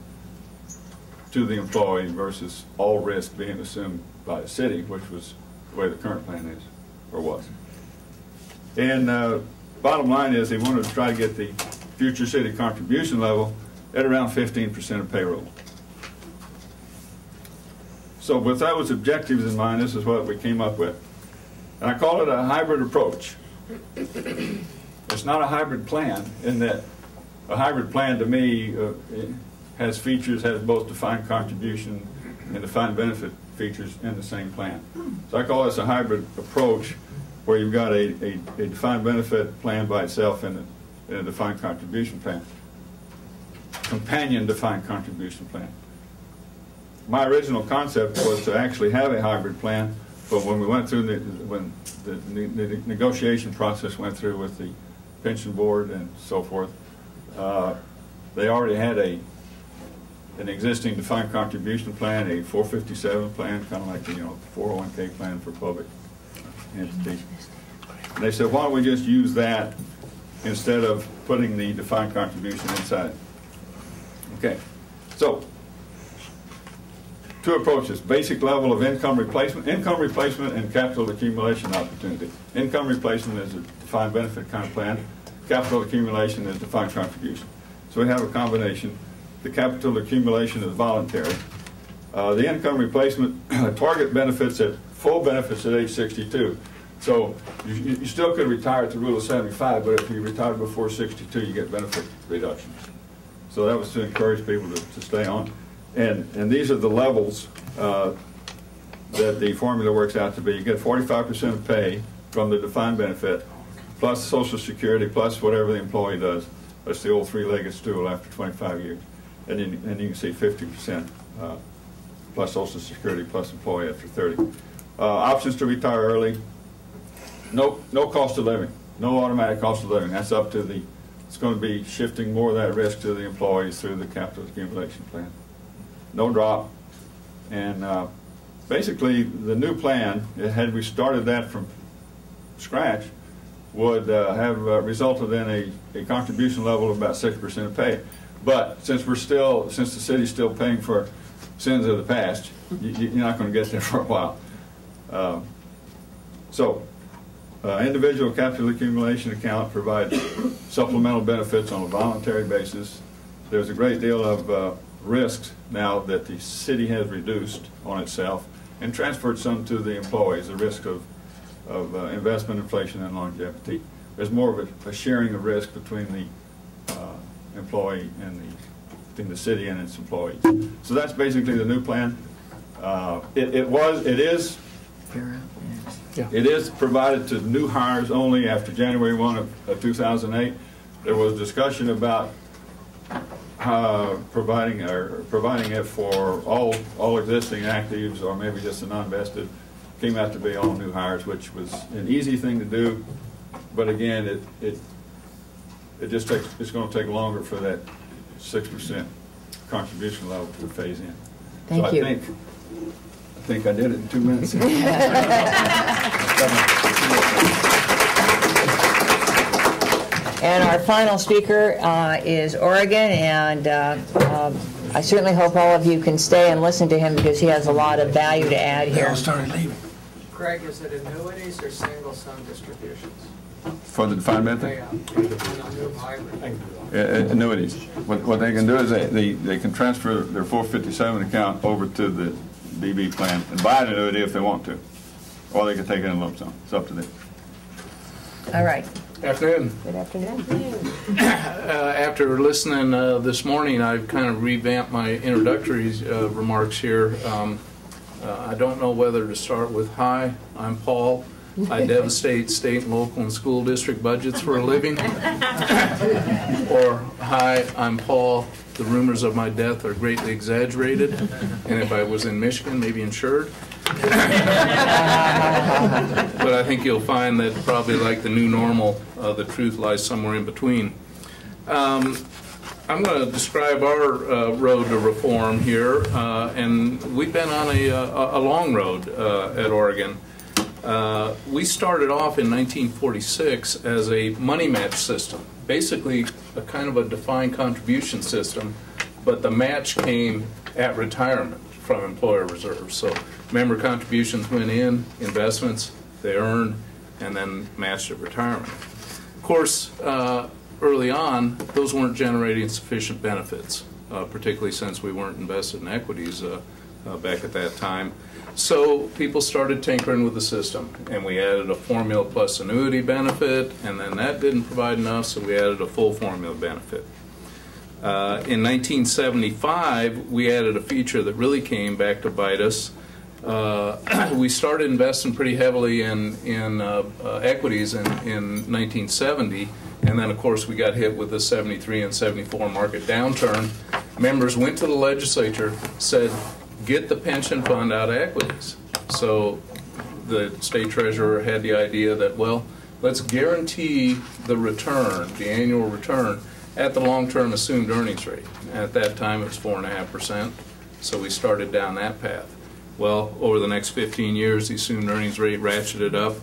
S2: to the employee versus all risk being assumed by the city, which was the way the current plan is, or was. And uh, bottom line is they wanted to try to get the future city contribution level at around 15% of payroll. So with those objectives in mind, this is what we came up with. And I call it a hybrid approach. It's not a hybrid plan in that a hybrid plan to me uh, has features, has both defined contribution and defined benefit features in the same plan. So I call this a hybrid approach where you've got a, a, a defined benefit plan by itself and a, and a defined contribution plan. Companion defined contribution plan my original concept was to actually have a hybrid plan, but when we went through the, when the, the negotiation process went through with the pension board and so forth, uh, they already had a an existing defined contribution plan, a 457 plan, kind of like the you know 401k plan for public entities. And they said, why don't we just use that instead of putting the defined contribution inside? Okay, so two approaches, basic level of income replacement, income replacement and capital accumulation opportunity. Income replacement is a defined benefit kind of plan. Capital accumulation is defined contribution. So we have a combination. The capital accumulation is voluntary. Uh, The income replacement (clears throat) target benefits at, full benefits at age 62. So you, you still could retire at the rule of 75, but if you retire before 62, you get benefit reductions. So that was to encourage people to, to stay on. And, and these are the levels uh, that the formula works out to be. You get 45% of pay from the defined benefit, plus Social Security, plus whatever the employee does. That's the old three-legged stool after 25 years. And then, and you can see 50% uh, plus Social Security, plus employee after 30. Uh, Options to retire early, no, no cost of living, no automatic cost of living. That's up to the, it's going to be shifting more of that risk to the employees through the capital accumulation plan. No drop. And uh, basically, the new plan, had we started that from scratch, would uh, have uh, resulted in a, a contribution level of about 6% of pay. But since we're still, since the city's still paying for sins of the past, you, you're not going to get there (laughs) for a while. Uh, so, uh, individual capital accumulation account provides (coughs) supplemental benefits on a voluntary basis. There's a great deal of uh, risks now that the city has reduced on itself and transferred some to the employees, the risk of, of uh, investment, inflation, and longevity. There's more of a, a sharing of risk between the uh, employee and the, the city and its employees. So that's basically the new plan. Uh, It, it was, it is it is provided to new hires only after January 1 of of 2008. There was discussion about uh, providing, or providing it for all, all existing actives, or maybe just the non-vested. Came out to be all new hires, which was an easy thing to do, but again, it, it, it just takes, it's going to take longer for that 6% contribution level to phase in.
S1: Thank
S2: So
S1: you.
S2: I think, I think I did it in two minutes. (laughs)
S1: And our final speaker uh, is Oregon, and uh, um, I certainly hope all of you can stay and listen to him because he has a lot of value to add here.
S6: Craig, is it annuities or single sum distributions?
S2: For the defined benefit?
S6: Payout, on a new hybrid.
S2: Uh, Annuities. What, what they can do is they, they, they can transfer their 457 account over to the DB plan and buy an annuity if they want to. Or they can take it in lump sum. It's up to them.
S1: All right.
S8: Afternoon.
S1: Good afternoon. (coughs)
S8: Uh, After listening uh, this morning, I've kind of revamped my introductory uh, remarks here. Um, uh, I don't know whether to start with, hi, I'm Paul. I devastate state, local, and school district budgets for a living. Or, hi, I'm Paul. The rumors of my death are greatly exaggerated, and if I was in Michigan, maybe insured. But I think you'll find that probably like the new normal, uh, the truth lies somewhere in between. Um, I'm going to describe our uh, road to reform here, uh, and we've been on a, a, a long road uh, at Oregon. Uh, we started off in 1946 as a money match system, basically a kind of a defined contribution system, but the match came at retirement from employer reserves. So member contributions went in, investments, they earned, and then matched at retirement. Of course, uh, early on, those weren't generating sufficient benefits, uh, particularly since we weren't invested in equities uh, uh, back at that time. So people started tinkering with the system, and we added a formula plus annuity benefit, and then that didn't provide enough, so we added a full formula benefit. Uh, in 1975, we added a feature that really came back to bite us. Uh, (clears throat) we started investing pretty heavily in, in uh, uh, equities in, in 1970, and then, of course, we got hit with the 73 and 74 market downturn. Members went to the legislature, said, get the pension fund out of equities. So the state treasurer had the idea that, well, let's guarantee the return, the annual return, at the long-term assumed earnings rate. At that time, it was four and a half percent, so we started down that path. Well, over the next 15 years, the assumed earnings rate ratcheted up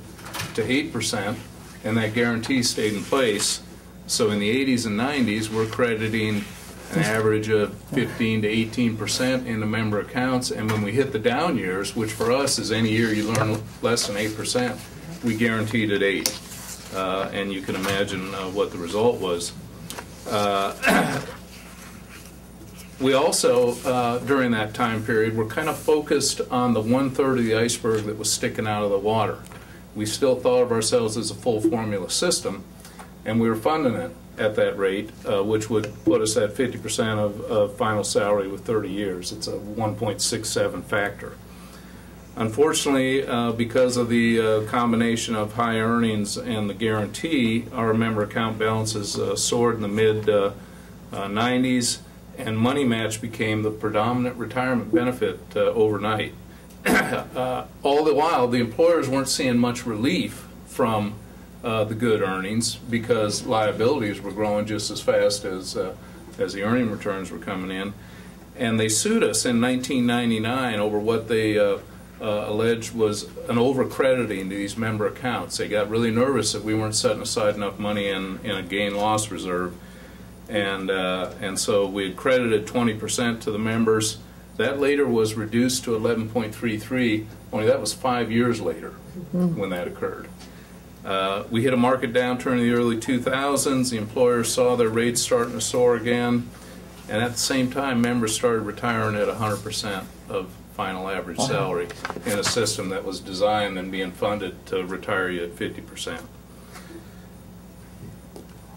S8: to 8%, and that guarantee stayed in place. So in the 80s and 90s, we're crediting an average of 15 to 18% in the member accounts, and when we hit the down years, which for us is any year you learn less than 8%, we guaranteed at 8. Uh, and you can imagine uh, what the result was. Uh, (coughs) we also, uh, during that time period, were kind of focused on the one-third of the iceberg that was sticking out of the water. We still thought of ourselves as a full formula system, and we were funding it at that rate, uh, which would put us at 50% of, of final salary with 30 years. It's a 1.67 factor. Unfortunately, uh, because of the uh, combination of high earnings and the guarantee, our member account balances uh, soared in the mid uh, uh, 90s, and money match became the predominant retirement benefit uh, overnight. (coughs) Uh, all the while, the employers weren't seeing much relief from uh, the good earnings because liabilities were growing just as fast as uh, as the earning returns were coming in, and they sued us in 1999 over what they uh, uh, alleged was an overcrediting to these member accounts. They got really nervous that we weren't setting aside enough money in in a gain loss reserve, and uh, and so we had credited 20% to the members. That later was reduced to 11.33. Only that was five years later when that occurred. Uh, we hit a market downturn in the early 2000s. The employers saw their rates starting to soar again, and at the same time, members started retiring at 100% of final average salary in a system that was designed and being funded to retire you at 50%.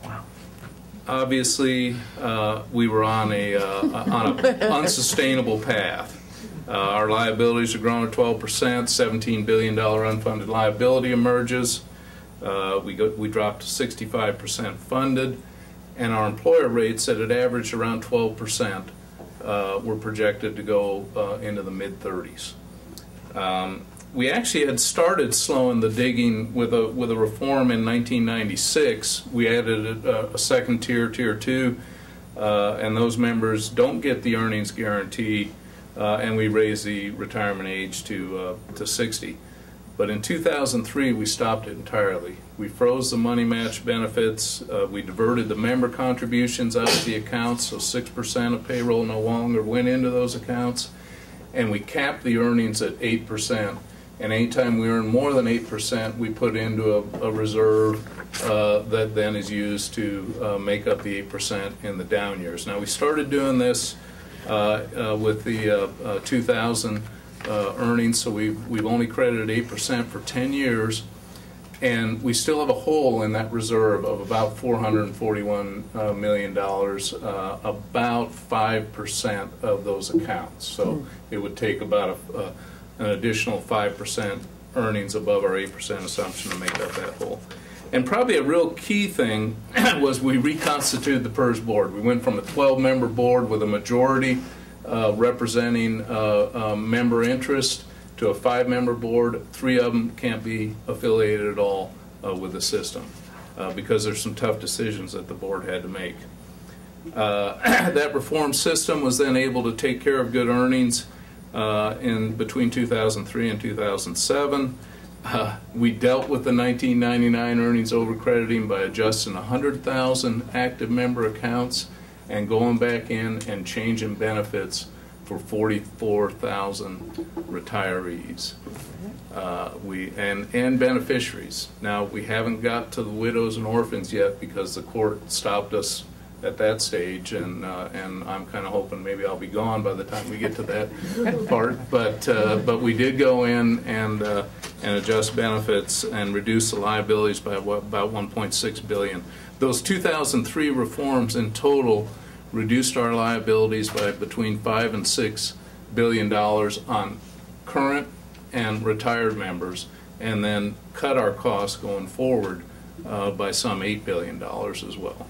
S8: Wow. Obviously, uh, we were on a uh, on an (laughs) unsustainable path. Uh, our liabilities are growing at 12%. $17 billion unfunded liability emerges. Uh, we go, we dropped to 65% funded, and our employer rates that had averaged around 12% uh, were projected to go uh, into the mid 30s. Um, we actually had started slowing the digging with a with a reform in 1996. We added a, a second tier, tier two, uh, and those members don't get the earnings guarantee, uh, and we raised the retirement age to uh, to 60. But in 2003, we stopped it entirely. We froze the money match benefits. Uh, we diverted the member contributions out of the accounts, so 6% of payroll no longer went into those accounts. And we capped the earnings at 8%. And anytime we earn more than 8%, we put into a, a reserve uh, that then is used to uh, make up the 8% in the down years. Now, we started doing this uh, uh, with the uh, uh, 2000 uh, earnings, so we've, we've only credited 8% for 10 years, and we still have a hole in that reserve of about $441 million, uh, uh, about 5% of those accounts. So it would take about a, uh, an additional 5% earnings above our 8% assumption to make up that hole. And probably a real key thing (clears throat) was we reconstituted the PERS board. We went from a 12-member board with a majority uh, representing uh, um, member interest to a five-member board. Three of them can't be affiliated at all uh, with the system uh, because there's some tough decisions that the board had to make. Uh, (clears throat) that reform system was then able to take care of good earnings uh, in between 2003 and 2007. Uh, we dealt with the 1999 earnings overcrediting by adjusting 100,000 active member accounts and going back in and changing benefits for 44,000 retirees. Uh, we and and beneficiaries. Now we haven't got to the widows and orphans yet because the court stopped us at that stage, and uh, and I'm kind of hoping maybe I'll be gone by the time we get to that (laughs) part. But uh, but we did go in and uh, and adjust benefits and reduce the liabilities by what, about 1.6 billion. Those 2003 reforms in total reduced our liabilities by between five and six billion dollars on current and retired members, and then cut our costs going forward uh, by some eight billion dollars as well.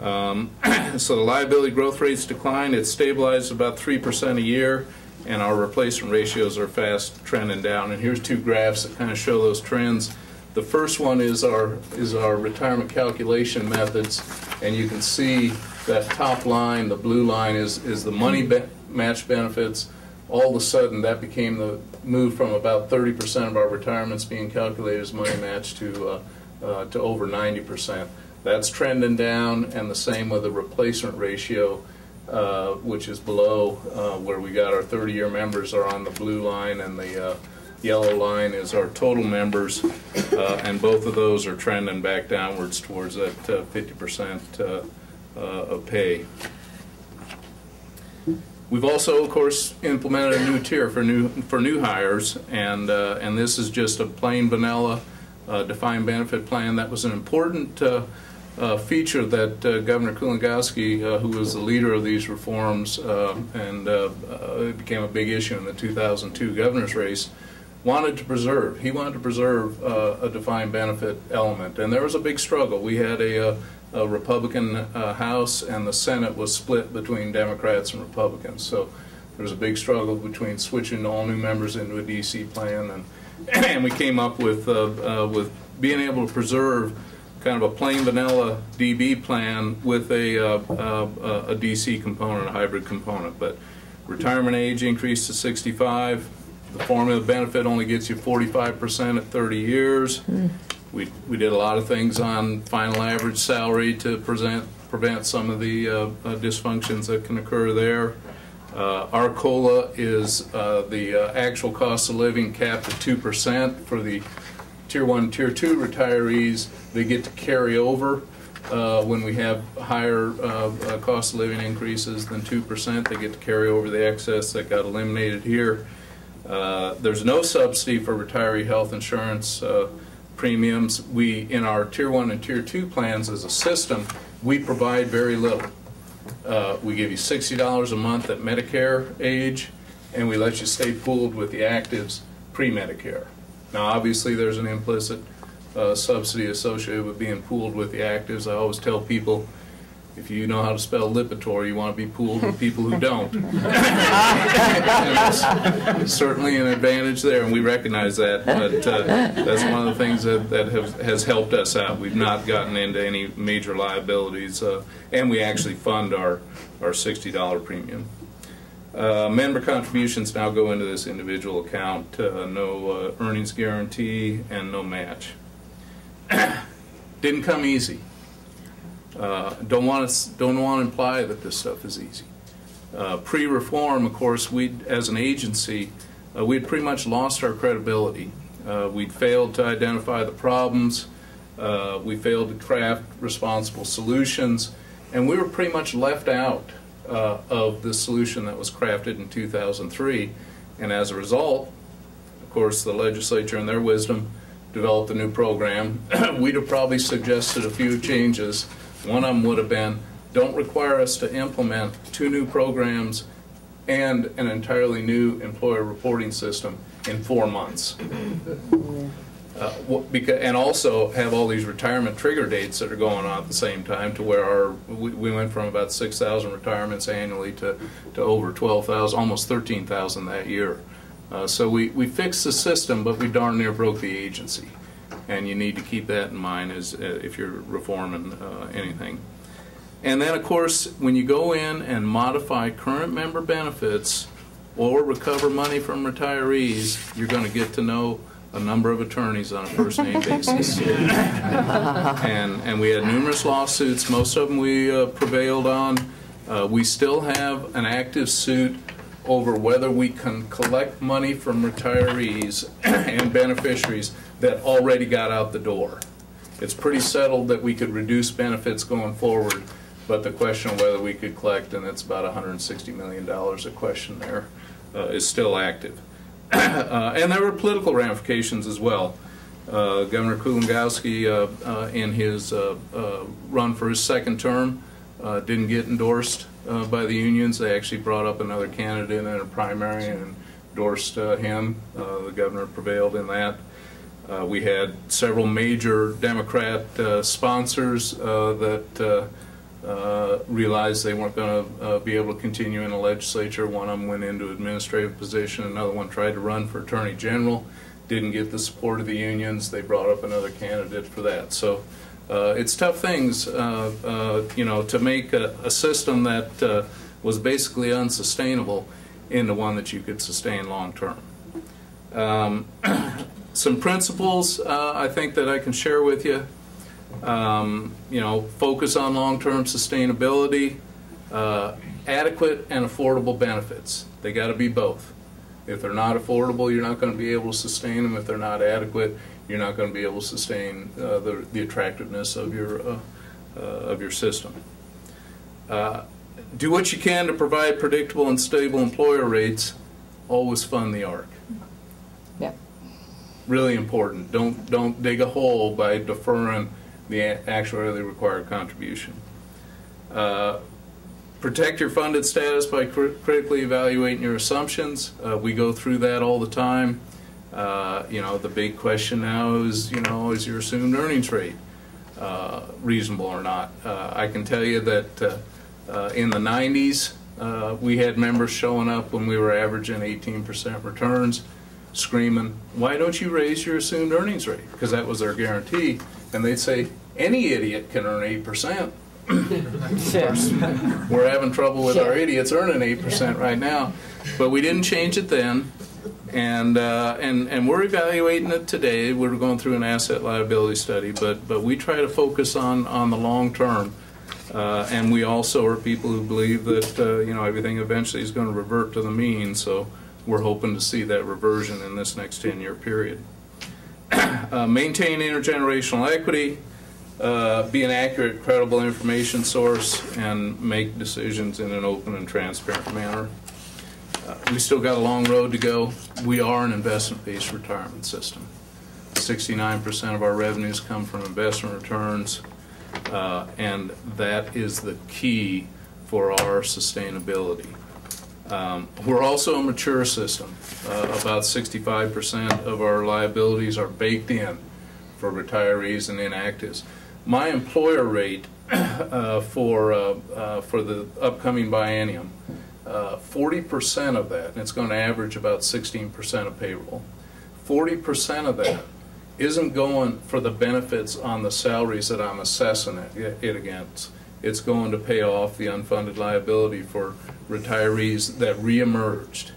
S8: Um, (clears throat) so the liability growth rates declined. It stabilized about three percent a year, and our replacement ratios are fast trending down. And here's two graphs that kind of show those trends. The first one is our is our retirement calculation methods, and you can see that top line, the blue line, is is the money be match benefits. All of a sudden, that became the move from about 30% of our retirements being calculated as money match to uh, uh, to over 90%. That's trending down, and the same with the replacement ratio, uh, which is below uh, where we got our 30-year members are on the blue line, and the uh, yellow line is our total members, uh, and both of those are trending back downwards towards that 50% uh, uh, of pay. We've also, of course, implemented a new tier for new for new hires, and uh, and this is just a plain vanilla uh, defined benefit plan. That was an important uh, uh, feature that uh, Governor Kulongoski, uh, who was the leader of these reforms, uh, and uh, uh, it became a big issue in the 2002 governor's race, wanted to preserve. He wanted to preserve uh, a defined benefit element, and there was a big struggle. We had a, uh, a Republican uh, House, and the Senate was split between Democrats and Republicans. So there was a big struggle between switching all new members into a DC plan, and (clears throat) and we came up with uh, uh, with being able to preserve kind of a plain vanilla DB plan with a, uh, a DC component, a hybrid component. But retirement age increased to 65. The formula benefit only gets you 45% at 30 years. We, we did a lot of things on final average salary to present, prevent some of the uh, uh, dysfunctions that can occur there. Uh, Our COLA is uh, the uh, actual cost of living capped at 2% for the Tier 1, Tier 2 retirees. They get to carry over uh, when we have higher uh, uh, cost of living increases than 2%. They get to carry over the excess that got eliminated here. Uh, There's no subsidy for retiree health insurance uh, premiums. We, in our Tier 1 and Tier 2 plans as a system, we provide very little. Uh, We give you $60 a month at Medicare age, and we let you stay pooled with the actives pre-Medicare. Now, obviously, there's an implicit uh, subsidy associated with being pooled with the actives. I always tell people, if you know how to spell Lipitor, you want to be pooled with people who don't. (laughs) Certainly an advantage there, and we recognize that, but uh, that's one of the things that, that have, has helped us out. We've not gotten into any major liabilities, uh, and we actually fund our, our $60 premium. Uh, Member contributions now go into this individual account, uh, no uh, earnings guarantee and no match. (coughs) Didn't come easy. Uh, Don't want to, don't want to imply that this stuff is easy. Uh, Pre-reform, of course, we, as an agency, uh, we'd pretty much lost our credibility. Uh, We'd failed to identify the problems, uh, we failed to craft responsible solutions, and we were pretty much left out uh, of the solution that was crafted in 2003. And as a result, of course, the legislature, in their wisdom, developed a new program. (clears throat) We'd have probably suggested a few changes. One of them would have been, don't require us to implement two new programs and an entirely new employer reporting system in four months. Uh, what- becau- And also have all these retirement trigger dates that are going on at the same time to where our, we we went from about 6,000 retirements annually to, to over 12,000, almost 13,000 that year. Uh, So we, we fixed the system, but we darn near broke the agency. And you need to keep that in mind as, uh, if you're reforming uh, anything. And then, of course, when you go in and modify current member benefits or recover money from retirees, you're going to get to know a number of attorneys on a first-name (laughs) basis. And, and we had numerous lawsuits, most of them we uh, prevailed on. Uh, We still have an active suit over whether we can collect money from retirees (clears throat) and beneficiaries that already got out the door. It's pretty settled that we could reduce benefits going forward, but the question of whether we could collect, and it's about $160 million a question there, uh, is still active. (clears throat) Uh, And there were political ramifications as well. Uh, Governor Kulongoski, uh, uh, in his uh, run for his second term, didn't get endorsed uh, by the unions. They actually brought up another candidate in a primary and endorsed uh, him. Uh, The governor prevailed in that. Uh, We had several major Democrat uh, sponsors that realized they weren't going to be able to continue in the legislature. One of them went into administrative position, another one tried to run for attorney general, didn't get the support of the unions. They brought up another candidate for that. So uh, it's tough things, uh, uh, you know, to make a, a system that uh, was basically unsustainable into one that you could sustain long term. Um, (clears throat) some principles uh, I think that I can share with you. Um, you know, focus on long-term sustainability, adequate and affordable benefits. They got to be both. If they're not affordable, you're not going to be able to sustain them. If they're not adequate, you're not going to be able to sustain uh, the, the attractiveness of your uh, uh, of your system. Uh, do what you can to provide predictable and stable employer rates. Always fund the ARC.
S1: Yep.
S8: Really important. Don't don't dig a hole by deferring the actuarially required contribution. Uh, protect your funded status by cri- critically evaluating your assumptions. Uh, we go through that all the time. Uh, you know, the big question now is, you know, is your assumed earnings rate uh, reasonable or not? Uh, I can tell you that uh, uh, in the 90s, uh, we had members showing up when we were averaging 18% returns, screaming, "Why don't you raise your assumed earnings rate?" Because that was their guarantee, and they'd say, "Any idiot can earn 8%." (laughs) We're having trouble with our idiots earning eight percent right now, but we didn't change it then, and uh, and and we're evaluating it today. We're going through an asset liability study, but but we try to focus on on the long term, uh, and we also are people who believe that uh, you know everything eventually is going to revert to the mean. So we're hoping to see that reversion in this next ten year period. (clears throat) Uh, maintain intergenerational equity uh, be an accurate, credible information source, and make decisions in an open and transparent manner. We still got a long road to go. We are an investment-based retirement system. 69% of our revenues come from investment returns, uh, and that is the key for our sustainability. Um, We're also a mature system. Uh, About 65% of our liabilities are baked in for retirees and inactives. My employer rate (clears throat) uh, for, uh, uh, for the upcoming biennium, uh, 40% of that, and it's going to average about 16% of payroll, 40% of that isn't going for the benefits on the salaries that I'm assessing it, it against. It's going to pay off the unfunded liability for retirees that reemerged.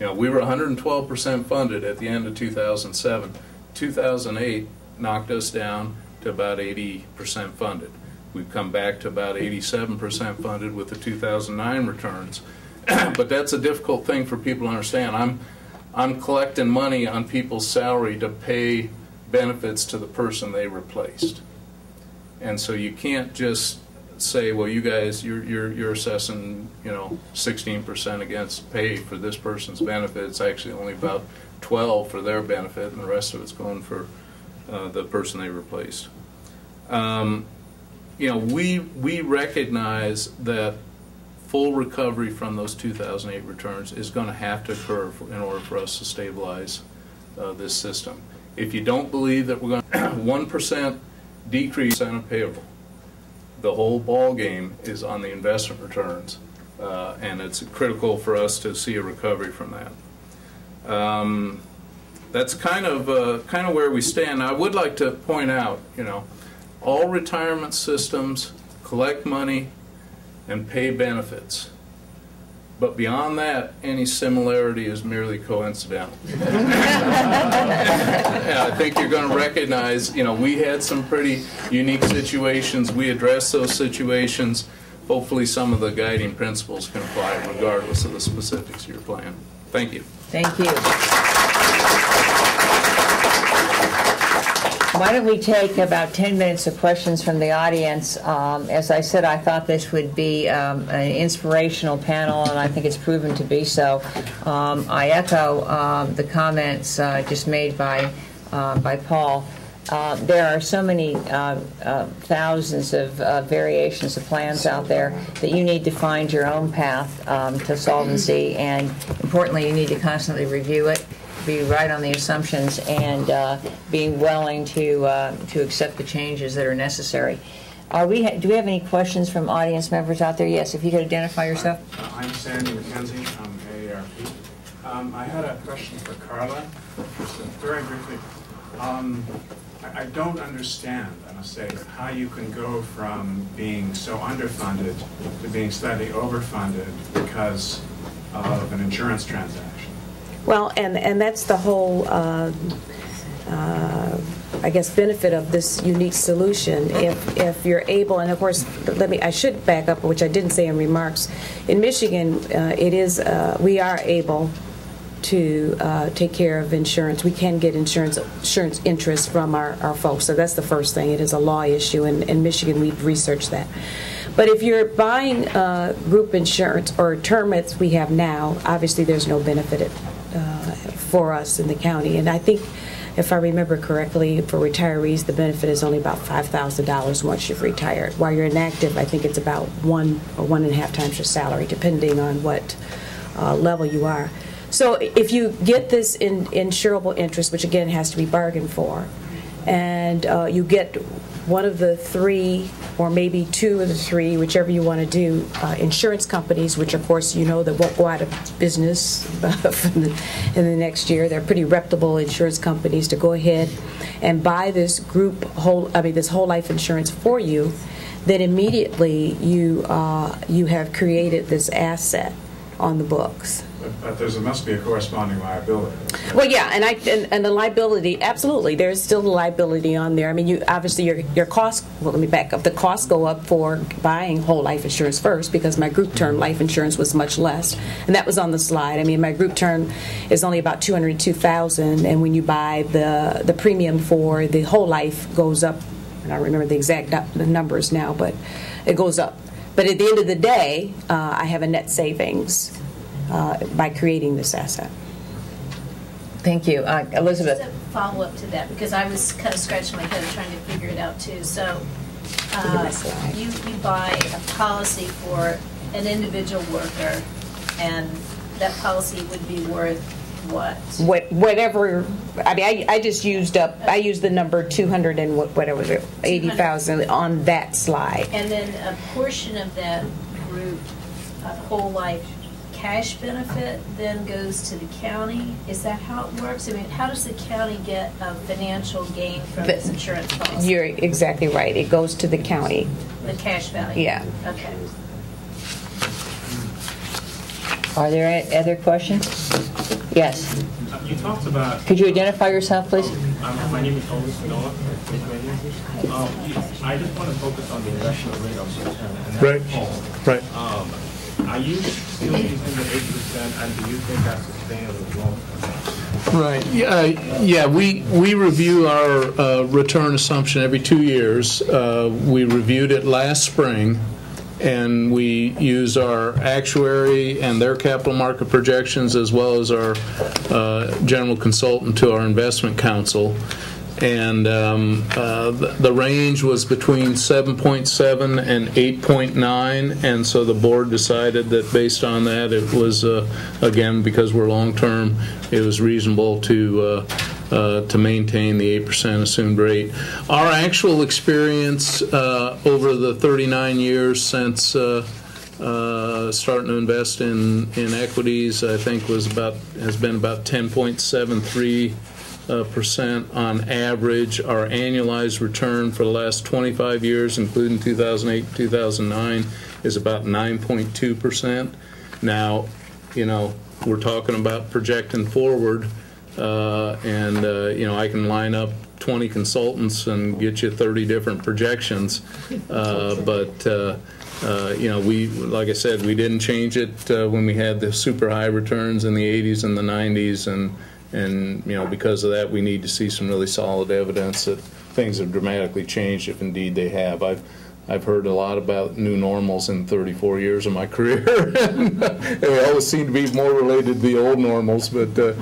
S8: You know, we were 112% funded at the end of 2007. 2008 knocked us down to about 80% funded. We've come back to about 87% funded with the 2009 returns. (clears throat) but that's a difficult thing for people to understand. I'm, I'm collecting money on people's salary to pay benefits to the person they replaced. And so you can't just say, well, you guys, you're, you're, you're assessing, you know, 16% against pay for this person's benefit. It's actually only about 12 for their benefit, and the rest of it's going for uh, the person they replaced. Um, you know, we we recognize that full recovery from those 2008 returns is going to have to occur for, in order for us to stabilize uh, this system. If you don't believe that we're going to (clears throat) one percent decrease on a payable, the whole ball game is on the investment returns, uh, and it's critical for us to see a recovery from that. Um, that's kind of uh, kind of where we stand. I would like to point out, you know, all retirement systems collect money and pay benefits. But beyond that, any similarity is merely coincidental. (laughs) I think you're going to recognize, you know, we had some pretty unique situations. We addressed those situations. Hopefully, some of the guiding principles can apply regardless of the specifics of your plan. Thank you.
S1: Thank you. Why don't we take about 10 minutes of questions from the audience? Um, As I said, I thought this would be um, an inspirational panel, and I think it's proven to be so. Um, I echo um, the comments uh, just made by, uh, by Paul. Uh, There are so many uh, uh, thousands of uh, variations of plans out there that you need to find your own path um, to solvency, and importantly, you need to constantly review it, be right on the assumptions, and uh, be willing to, uh, to accept the changes that are necessary. Are we, do we have any questions from audience members out there? Yes, if you could identify yourself.
S9: Uh, I'm Sandy McKenzie from AARP. Um, I had a question for Carla, just very briefly. Um, I I don't understand, I must say, how you can go from being so underfunded to being slightly overfunded because of an insurance transaction.
S4: Well, and, and that's the whole, uh, uh, I guess, benefit of this unique solution. If, if you're able, and of course, let me, I should back up, which I didn't say in remarks. In Michigan, uh, it is, uh, we are able to uh, take care of insurance. We can get insurance, insurance interest from our, our folks. So that's the first thing. It is a law issue. In, in Michigan, we've researched that. But if you're buying uh, group insurance or term we have now, obviously there's no benefit uh, for us in the county. And I think, if I remember correctly, for retirees, the benefit is only about $5,000 once you've retired. While you're inactive, I think it's about one or one and a half times your salary, depending on what uh, level you are. So if you get this in insurable interest, which again has to be bargained for, and uh, you get one of the three, or maybe two of the three, whichever you want to do, uh, insurance companies, which of course you know that won't go out of business (laughs) in the, in the next year. They're pretty reputable insurance companies to go ahead and buy this group whole, I mean this whole life insurance for you. Then immediately you uh, you have created this asset on the books.
S9: But- there's, must be a corresponding liability.
S4: Well, yeah, and I and, and the liability, absolutely, there's still the liability on there. I mean, you obviously your your costs. Well, let me back up. The costs go up for buying whole life insurance first because my group term life insurance was much less, and that was on the slide. I mean, my group term is only about two hundred two thousand, and when you buy the the premium for the whole life goes up. And I remember the exact the numbers now, but it goes up. But at the end of the day, uh, I have a net savings uh, by creating this asset.
S1: Thank you. Uh, Elizabeth?
S10: Just a follow-up to that, because I was kind of scratching my head trying to figure it out too. So uh, you, you buy a policy for an individual worker, and that policy would be worth what?
S4: what, whatever, I mean, I, I just used up, I used the number 200 and what, whatever, was 80,000 on that slide.
S10: And then a portion of that group, uh, whole life cash benefit then goes to the county? Is that how it works? I mean, how does the county get a financial gain from
S4: The-
S10: this insurance policy?
S4: You're exactly right, it goes to the county.
S10: The cash value?
S4: Yeah.
S10: Okay.
S1: Are there any other questions? Yes.
S11: You talked about,
S1: Could you identify yourself, please?
S11: um, my name is Otis Manoa. Um, I just want to focus on the national rate of return. and that's
S8: Right.
S11: home.
S8: Right.
S11: Um, Are you still using the eight percent, and do you think that's sustainable long?
S8: Right, yeah, yeah, we, we review our uh, return assumption every two years. Uh, We reviewed it last spring, and we use our actuary and their capital market projections, as well as our uh, general consultant to our investment council. And um, uh, the range was between 7.7 and 8.9, and so the board decided that based on that, it was, uh, again, because we're long-term, it was reasonable to, uh, uh, to maintain the 8% assumed rate. Our actual experience uh, over the 39 years since uh, starting to invest in, in equities, I think was about, has been about 10.73 uh, percent on average. Our annualized return for the last 25 years, including 2008, 2009, is about 9.2 percent. Now, you know, we're talking about projecting forward, uh, and, uh, you know, I can line up 20 consultants and get you 30 different projections, Uh, but, uh, uh, you know, we, like I said, we didn't change it uh, when we had the super high returns in the 80s and the 90s, and, and, you know, because of that, we need to see some really solid evidence that things have dramatically changed, if indeed they have. I've, I've heard a lot about new normals in 34 years of my (laughs) career, and they always seem to be more related to the old normals, but uh,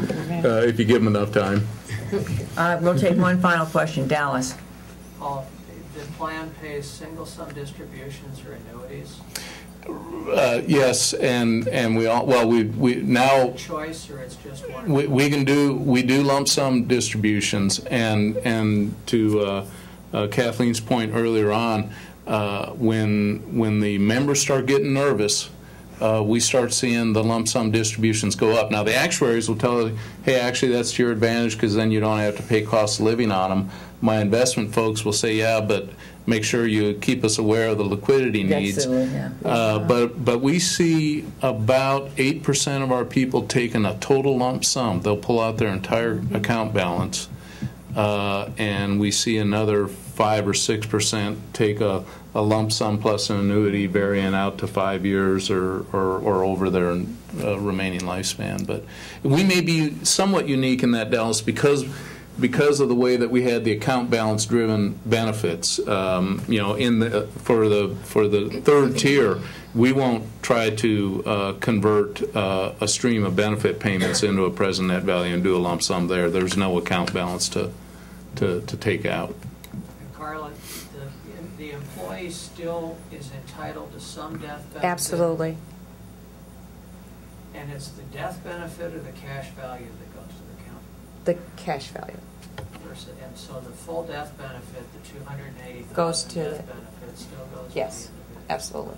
S8: uh, if you give them enough time.
S1: Uh, We'll take one final question. Dallas?
S6: Uh, The plan pays single sum distributions or annuities?
S8: Uh, Yes, and, and we all, well, we, we, now,
S6: Choice or it's just one?
S8: we we can do, we do lump sum distributions, and, and to uh, uh, Kathleen's point earlier on, uh, when, when the members start getting nervous, uh, we start seeing the lump sum distributions go up. Now, the actuaries will tell you, hey, actually, that's to your advantage, because then you don't have to pay cost of living on them. My investment folks will say, yeah, but make sure you keep us aware of the liquidity needs.
S1: Absolutely, yeah.
S8: Uh, But, but we see about 8% of our people taking a total lump sum. They'll pull out their entire account balance. Uh, And we see another 5 or 6% take a, a lump sum plus an annuity varying out to five years or, or, or over their uh, remaining lifespan. But we may be somewhat unique in that, Dallas, because because of the way that we had the account balance driven benefits, um, you know, in the, for the, for the third tier, we won't try to uh, convert uh, a stream of benefit payments into a present net value and do a lump sum there. There's no account balance to, to, to take out.
S6: Carla, the, the employee still is entitled to some death benefit?
S4: Absolutely.
S6: And it's the death benefit or the cash value that goes to the account?
S4: The cash value.
S6: Versus- And so the full death benefit, the two hundred and eighty
S4: Goes
S6: thousand
S4: to
S6: death
S4: the-
S6: benefit still goes to the
S4: Yes,
S6: individual?
S4: absolutely.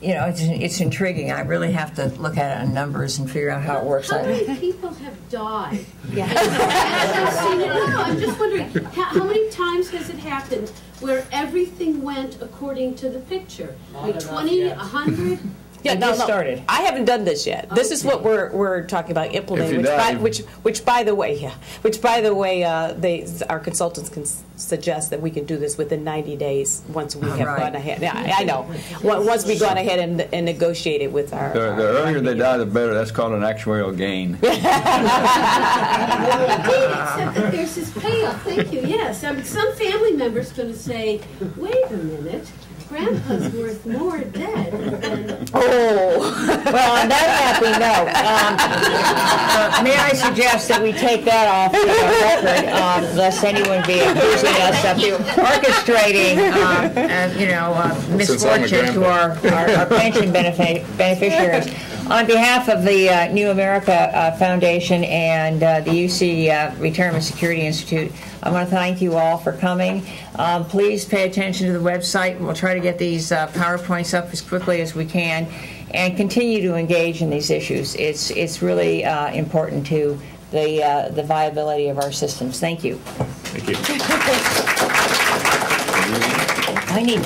S1: You know, it's, it's intriguing. I really have to look at it in numbers and figure out how it works.
S12: How
S1: I-
S12: many people have died? I (laughs) haven't seen it. No, I'm just wondering, how, how many times has it happened where everything went according to the picture?
S6: Not
S12: Like
S6: enough
S12: twenty, a
S6: yet.
S12: hundred?
S4: Yeah,
S1: It
S4: no,
S1: just
S4: no.
S1: started.
S4: I haven't done this yet. This is what we're, we're talking about implementing,
S2: you
S4: which
S2: die-
S4: by, which, which by the way, yeah, which by the way, uh, they, our consultants can suggest that we can do this within 90 days, once we have
S1: Right.
S4: gone ahead. Yeah, I I know. Once we've gone ahead and, and negotiated with our.
S13: The, the earlier they die, the better. That's called an actuarial gain.
S12: Well, (laughs) indeed, except that there's this payoff, thank you, yes. I mean, some family member's gonna say, wait a minute, grandpa's worth more dead than
S1: Oh, (laughs) well, on that happy note, um, uh, may I suggest that we take that off the record, um, lest anyone be accusing us of orchestrating, um, uh, you know, uh,
S8: Since I'm a
S1: misfortune to our, our our pension benefi- beneficiaries. On behalf of the uh, New America uh, Foundation and uh, the UC uh, Retirement Security Institute, I want to thank you all for coming. Um, Please pay attention to the website. We'll try to get these uh, PowerPoints up as quickly as we can and continue to engage in these issues. It's, it's really uh, important to the, uh, the viability of our systems. Thank you.
S8: Thank you. (laughs)
S1: I need